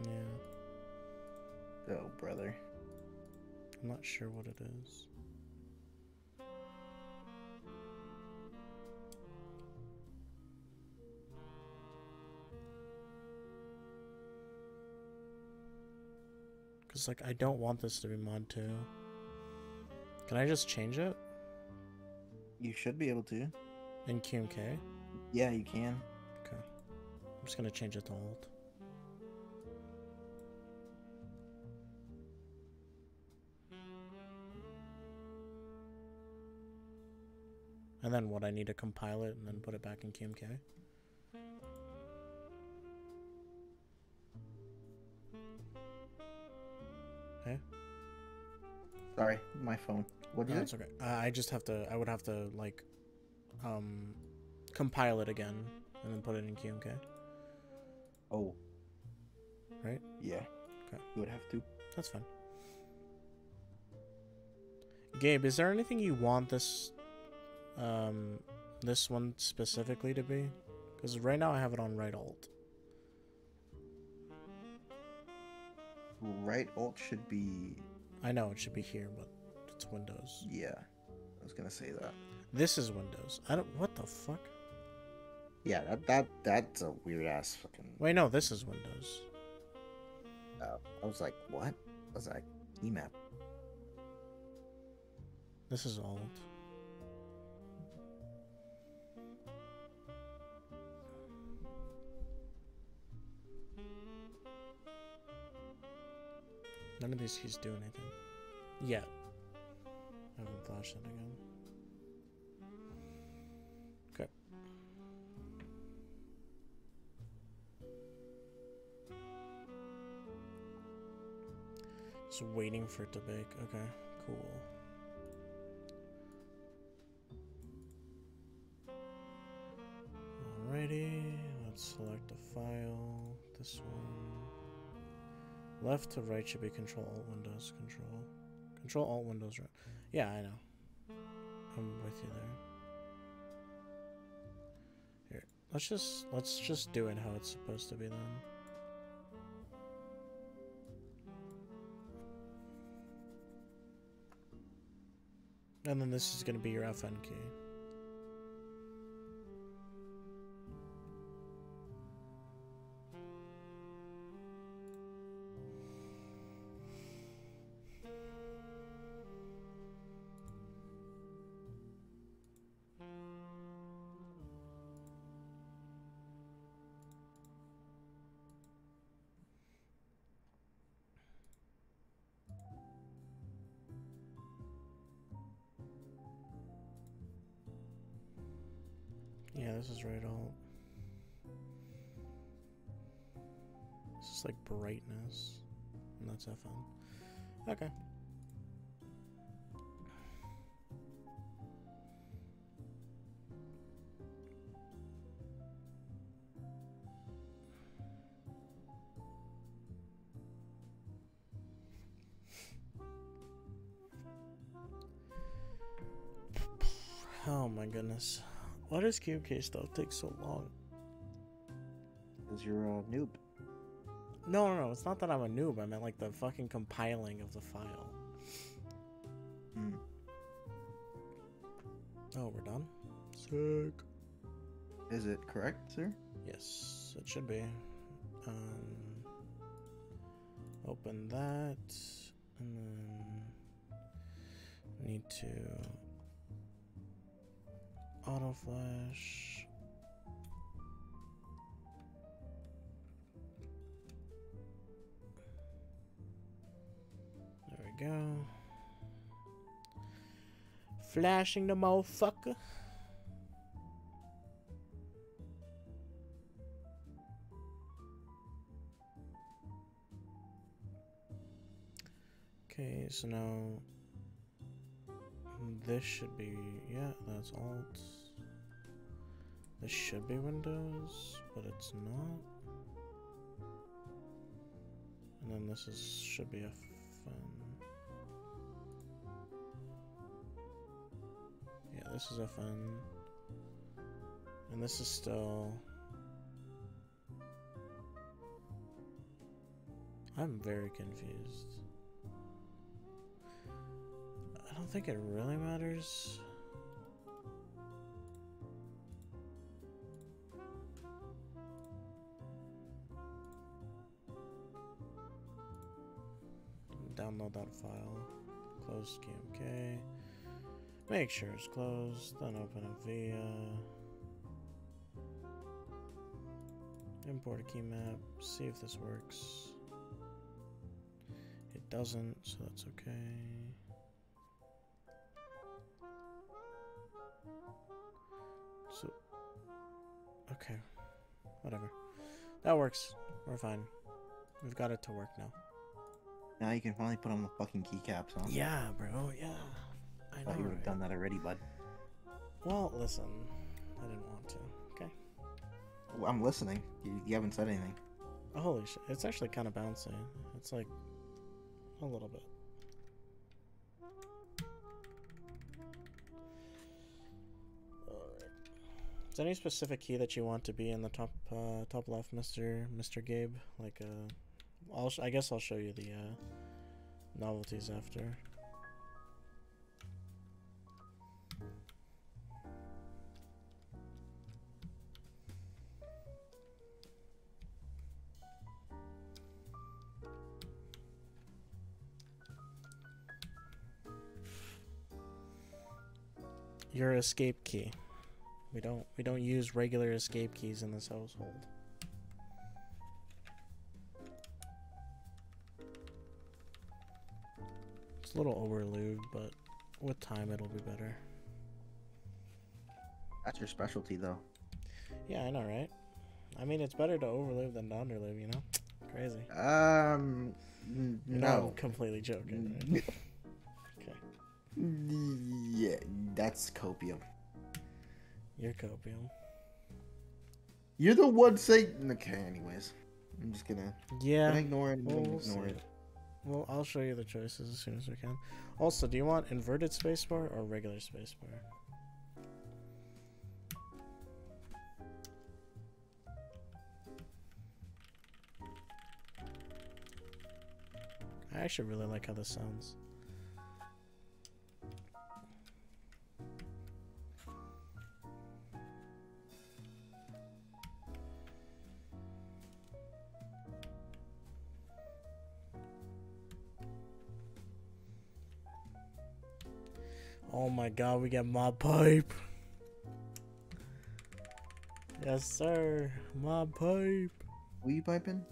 Yeah. Oh, brother. I'm not sure what it is. Cause like I don't want this to be mod 2. Can I just change it You should be able to. in QMK? Yeah, you can. Okay. I'm just gonna change it to alt. And then what? I need to compile it and then put it back in QMK? Okay. Sorry, my phone. What is No, it? it's okay. Uh, I just have to. I would have to like, um, compile it again and then put it in QMK. Oh. Right? Yeah. Okay. You would have to. That's fine. Gabe, is there anything you want this, um, this one specifically to be? Because right now I have it on right alt. Right alt should be. I know it should be here, but it's Windows. Yeah. I was gonna say that. This is Windows. I don't. What the fuck? Yeah, that that that's a weird ass fucking. Wait, no, this is Windows. Uh, I was like, what? I was like, emap. This is alt. None of these keys do anything. Yet. I haven't flashed it again. Okay. Just waiting for it to bake. Okay, cool. Alrighty, let's select a file. This one. Left to right should be Control Alt Windows. Control. Control Alt Windows right. Yeah, I know. I'm with you there. Here, let's just let's just do it how it's supposed to be then. And then this is going to be your FN key. Goodness. Why does QK stuff take so long? Because you're a noob. No, no, no. It's not that I'm a noob. I meant like the fucking compiling of the file. Hmm. Oh, we're done? Sick. Is it correct, sir? Yes, it should be. Um, open that. And then need to auto flash. There we go. Flashing the motherfucker. Okay, so now this should be yeah, that's alt. This should be Windows, but it's not. And then this is should be FN. Yeah, this is FN. And this is still I'm very confused. I don't think it really matters. Download that file. Close QMK. Make sure it's closed. Then open it VIA. Import a key map. See if this works. It doesn't, so that's okay. So, okay, whatever. That works. We're fine. We've got it to work now. Now you can finally put on the fucking keycaps on. Yeah, bro. Yeah. I thought know. you would have right? done that already, bud. Well, listen. I didn't want to. Okay. Well, I'm listening. You, you haven't said anything. Oh, holy shit! It's actually kind of bouncy. It's like a little bit. Alright. Is there any specific key that you want to be in the top uh, top left, Mister Mister Gabe? Like, uh, I'll I guess I'll show you the uh, novelties after. Your escape key. We don't we don't use regular escape keys in this household. A little overlubed, but with time it'll be better. That's your specialty, though. Yeah, I know, right? I mean, it's better to overlube than to underlube, you know? Crazy. Um, n- You know, I'm no. completely joking. Right? okay. Yeah, that's copium. You're copium. You're the one saying. Okay, anyways. I'm just gonna, Yeah. ignore it. I'm Well, ignore it. Well, I'll show you the choices as soon as we can. Also, do you want inverted spacebar or regular spacebar? I actually really like how this sounds. Oh my god, we got mob pipe. Yes, sir. Mob pipe. You piping?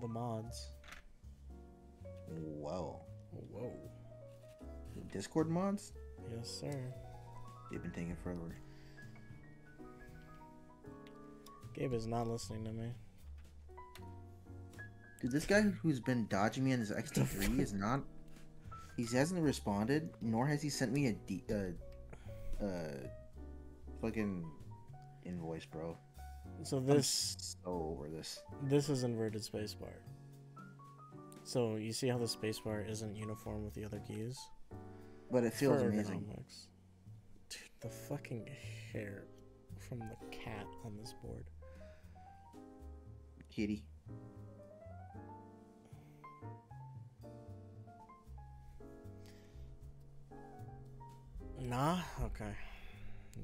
The mods. Whoa. Whoa. Discord mods? Yes, sir. They've been taking forever. Gabe is not listening to me. Dude, this guy who's been dodging me on his XT3 is not. He hasn't responded, nor has he sent me a D, uh, uh, fucking invoice, bro. So I'm this so over this. this is inverted spacebar. So you see how the spacebar isn't uniform with the other keys? But it feels for amazing. ergonomics. Dude, the fucking hair from the cat on this board. Kitty. Nah? Okay.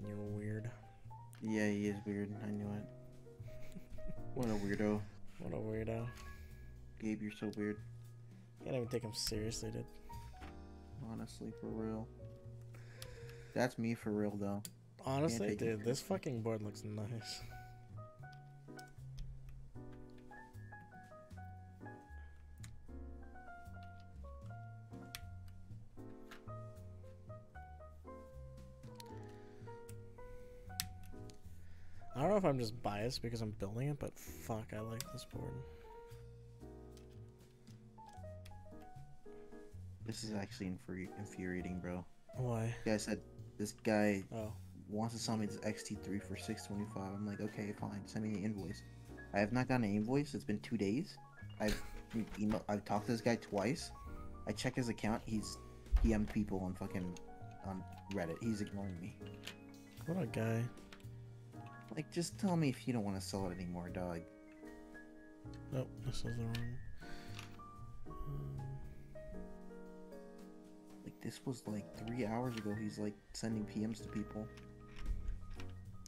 You're weird. Yeah, he is weird. I knew it. What a weirdo. What a weirdo. Gabe, you're so weird. Can't even take him seriously, dude. Honestly, for real. That's me for real, though. Honestly, dude, this fucking board looks nice. Know if I'm just biased because I'm building it, but fuck, I like this board. This is actually infuri- infuriating, bro. Why? Guy said this guy Oh, wants to sell me this XT3 for 625. I'm like, okay, fine, send me the invoice. I have not gotten an invoice. It's been two days. I've email, I've talked to this guy twice. I check his account. He's PM'd people on fucking on Reddit. He's ignoring me. what a guy. Like, just tell me if you don't want to sell it anymore, dog. Nope, this is the wrong. Um, Like this was like three hours ago. He's like sending PMs to people.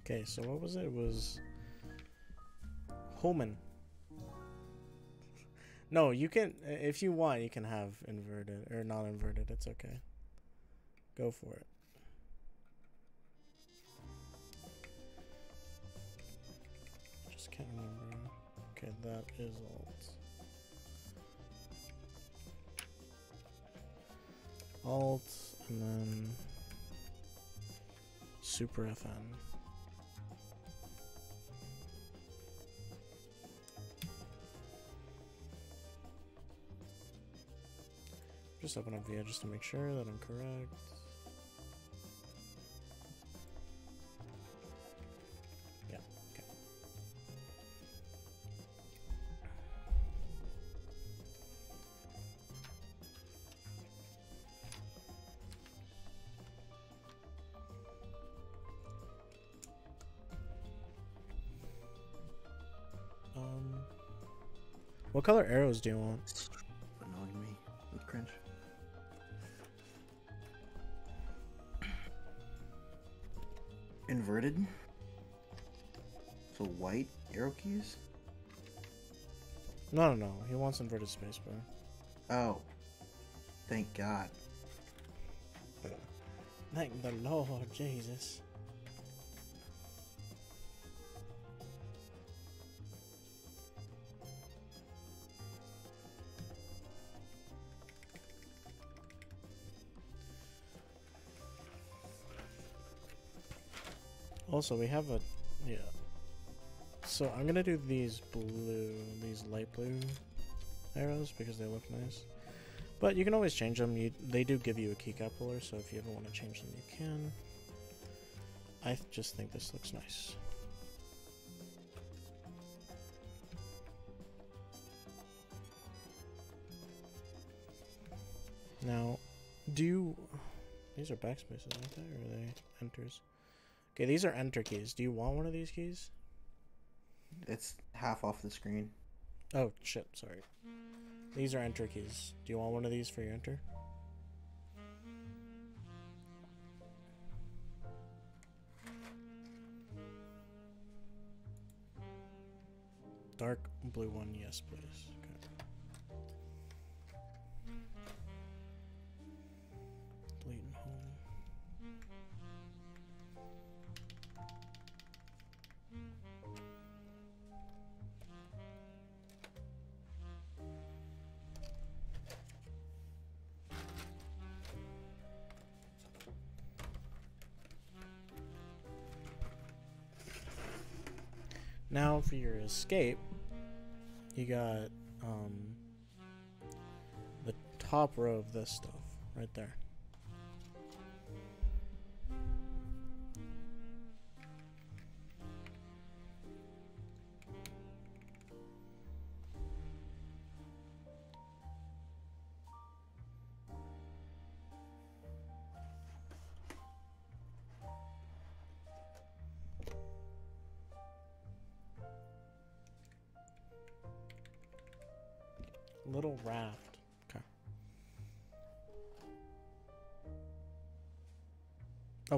Okay, so what was it? It was Holman. No, you can if you want, you can have inverted or not inverted. It's okay. Go for it. Can't remember. Okay, that is alt. Alt and then Super FN. Just open up VIA just to make sure that I'm correct. What color arrows do you want? Annoying me with cringe. Inverted. So white arrow keys. No, no, no. He wants inverted spacebar. Oh, thank God. Thank the Lord Jesus. Also, we have a yeah. So I'm gonna do these blue, these light blue arrows because they look nice. But you can always change them. You, they do give you a keycap puller, so if you ever want to change them, you can. I th- just think this looks nice. Now, do you... These are backspaces, aren't they? Or are they enters? Okay, these are enter keys. Do you want one of these keys? It's half off the screen. Oh, shit, sorry. These are enter keys. Do you want one of these for your enter? Dark blue one, yes, please. Now for your escape, you got um, the top row of this stuff right there.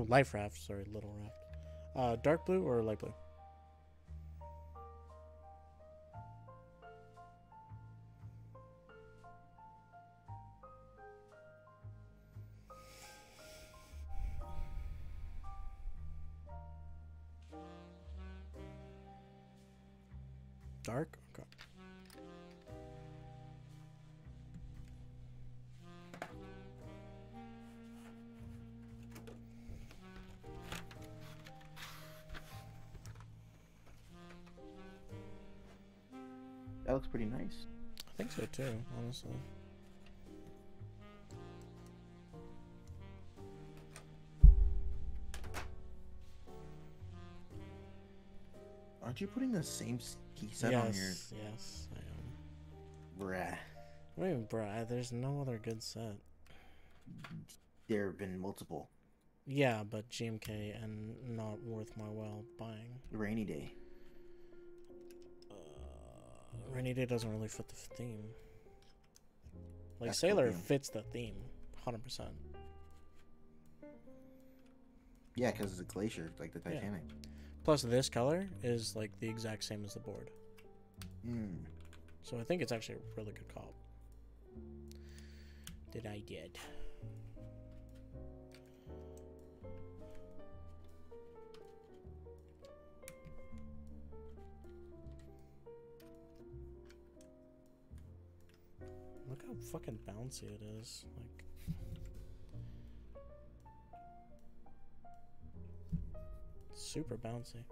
Oh, life raft. Sorry, little raft. Uh, dark blue or light blue? Too, honestly. Aren't you putting the same s- key set yes, on your yes, I am. bruh? What do you mean, bruh? There's no other good set. There have been multiple. Yeah, but GMK and not worth my while buying. Rainy day. Uh, Rainy Day doesn't really fit the theme. Like That's Sailor Copium. fits the theme, hundred percent. Yeah, because it's a glacier, like the Yeah. Titanic. Plus, this color is like the exact same as the board, Mm. so I think it's actually a really good call. That I did. How fucking bouncy it is. Like super bouncy.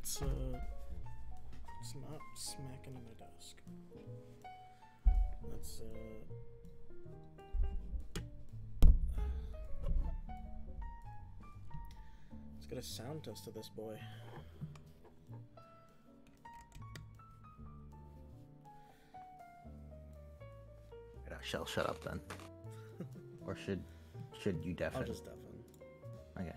Let's uh let's not smack into my desk. Let's uh Let's get a sound test of this boy. I shall shut up then. or should should you I'll definitely? just deafen. Okay.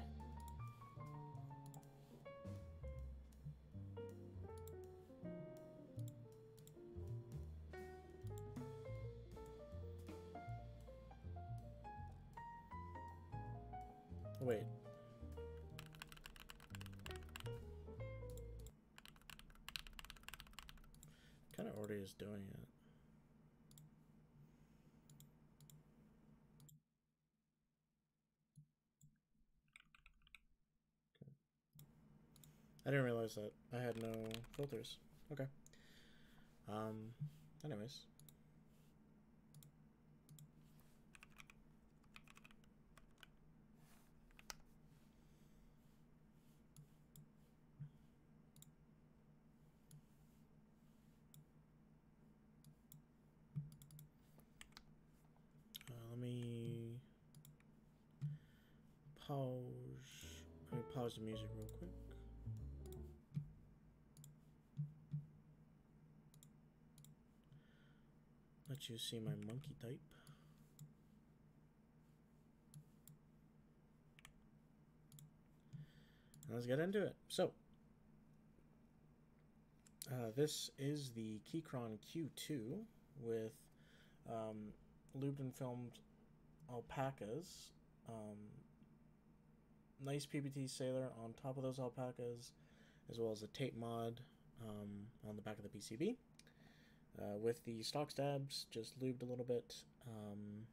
Wait. Kind of already is doing it. I didn't realize that I had no filters. Okay. Um. Anyways. Uh, let me pause. Let me pause the music real quick. Let you see my monkey type. Let's get into it. So, uh, this is the Keychron Q2 with um, lubed and filmed alpacas. Um, nice PBT sailor on top of those alpacas, as well as a tape mod um, on the back of the PCB. Uh, with the stock stabs, just lubed a little bit. Um,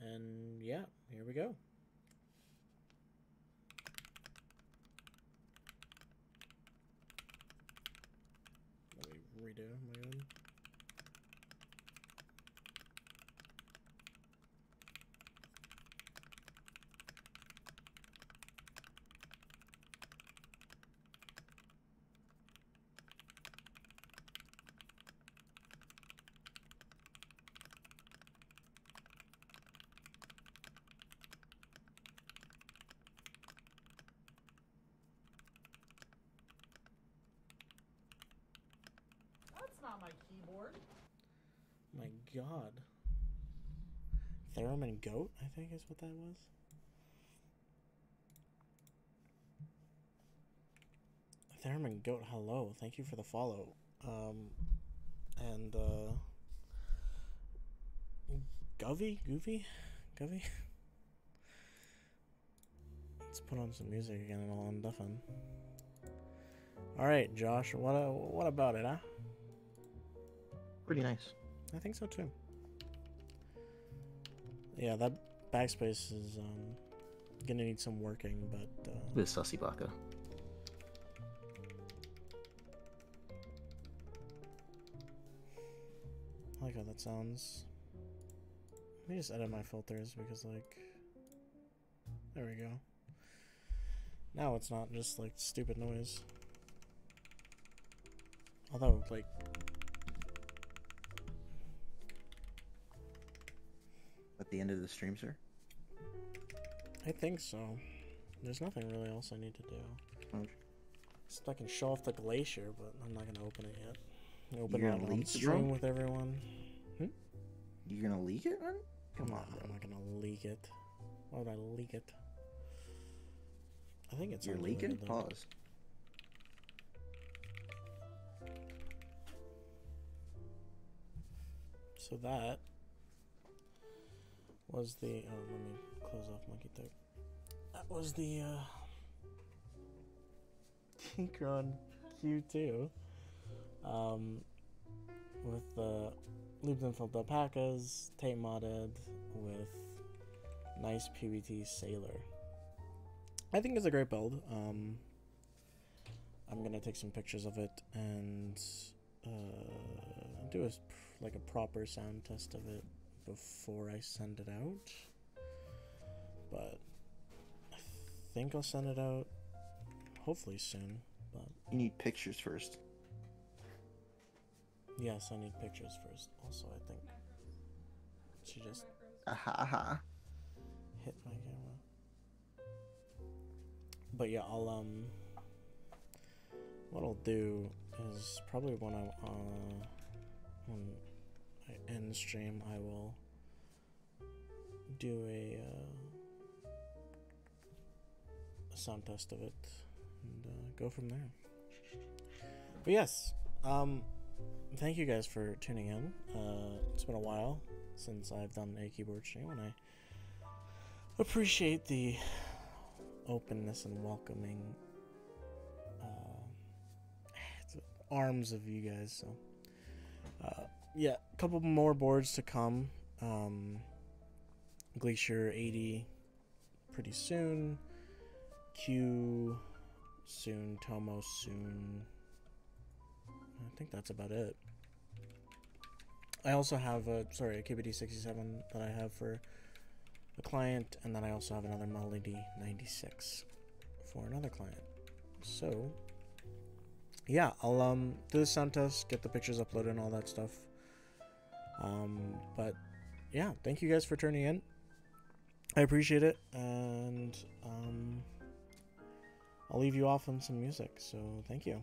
and yeah, here we go. Let me redo my own. That's not my keyboard. My god. Theremin Goat, I think is what that was. Theremin Goat, hello. Thank you for the follow. Um, and, uh, Govy? Goofy? Govy? Let's put on some music again and I'll undeafen. Alright, Josh, what, uh, what about it, huh? Pretty nice. I think so too. Yeah, that backspace is um, gonna need some working, but uh, With Sussy Baka. I like how that sounds. Let me just edit my filters because, like, there we go. Now it's not just like stupid noise. Although, like, the end of the stream, sir? I think so. There's nothing really else I need to do. Okay. Just I can show off the glacier, but I'm not gonna open it yet. Open You're it gonna on leak it, stream with everyone. Hmm? You're gonna leak it, man? Come No, on, bro. I'm not gonna leak it. Why would I leak it? I think it's You're leaking? though. Pause. So that was the. Oh, let me close off Monkeytype. That was the. uh Keychron Q2. Um, with the lubed and filmed alpacas, tape modded with nice PBT sailor. I think it's a great build. Um, I'm gonna take some pictures of it and uh, do a like a proper sound test of it before I send it out. But I think I'll send it out hopefully soon. But You need pictures first. yes, I need pictures first. Also, I think she just Aha, aha. hit my camera. But yeah, I'll um. What I'll do is probably when I uh when I end stream, I will do a uh, a sound test of it and uh, go from there. But yes, um, thank you guys for tuning in. Uh, it's been a while since I've done a keyboard stream, and I appreciate the openness and welcoming uh, arms of you guys. So, uh, yeah, a couple more boards to come. Um, Glacier 80 pretty soon. Q soon. Tomo soon. I think that's about it. I also have a sorry a KBD 67 that I have for a client, and then I also have another Melody 96 for another client. So, yeah, I'll um do the sound test, get the pictures uploaded, and all that stuff. Um, but yeah, thank you guys for turning in. I appreciate it, and um, I'll leave you off on some music. So thank you.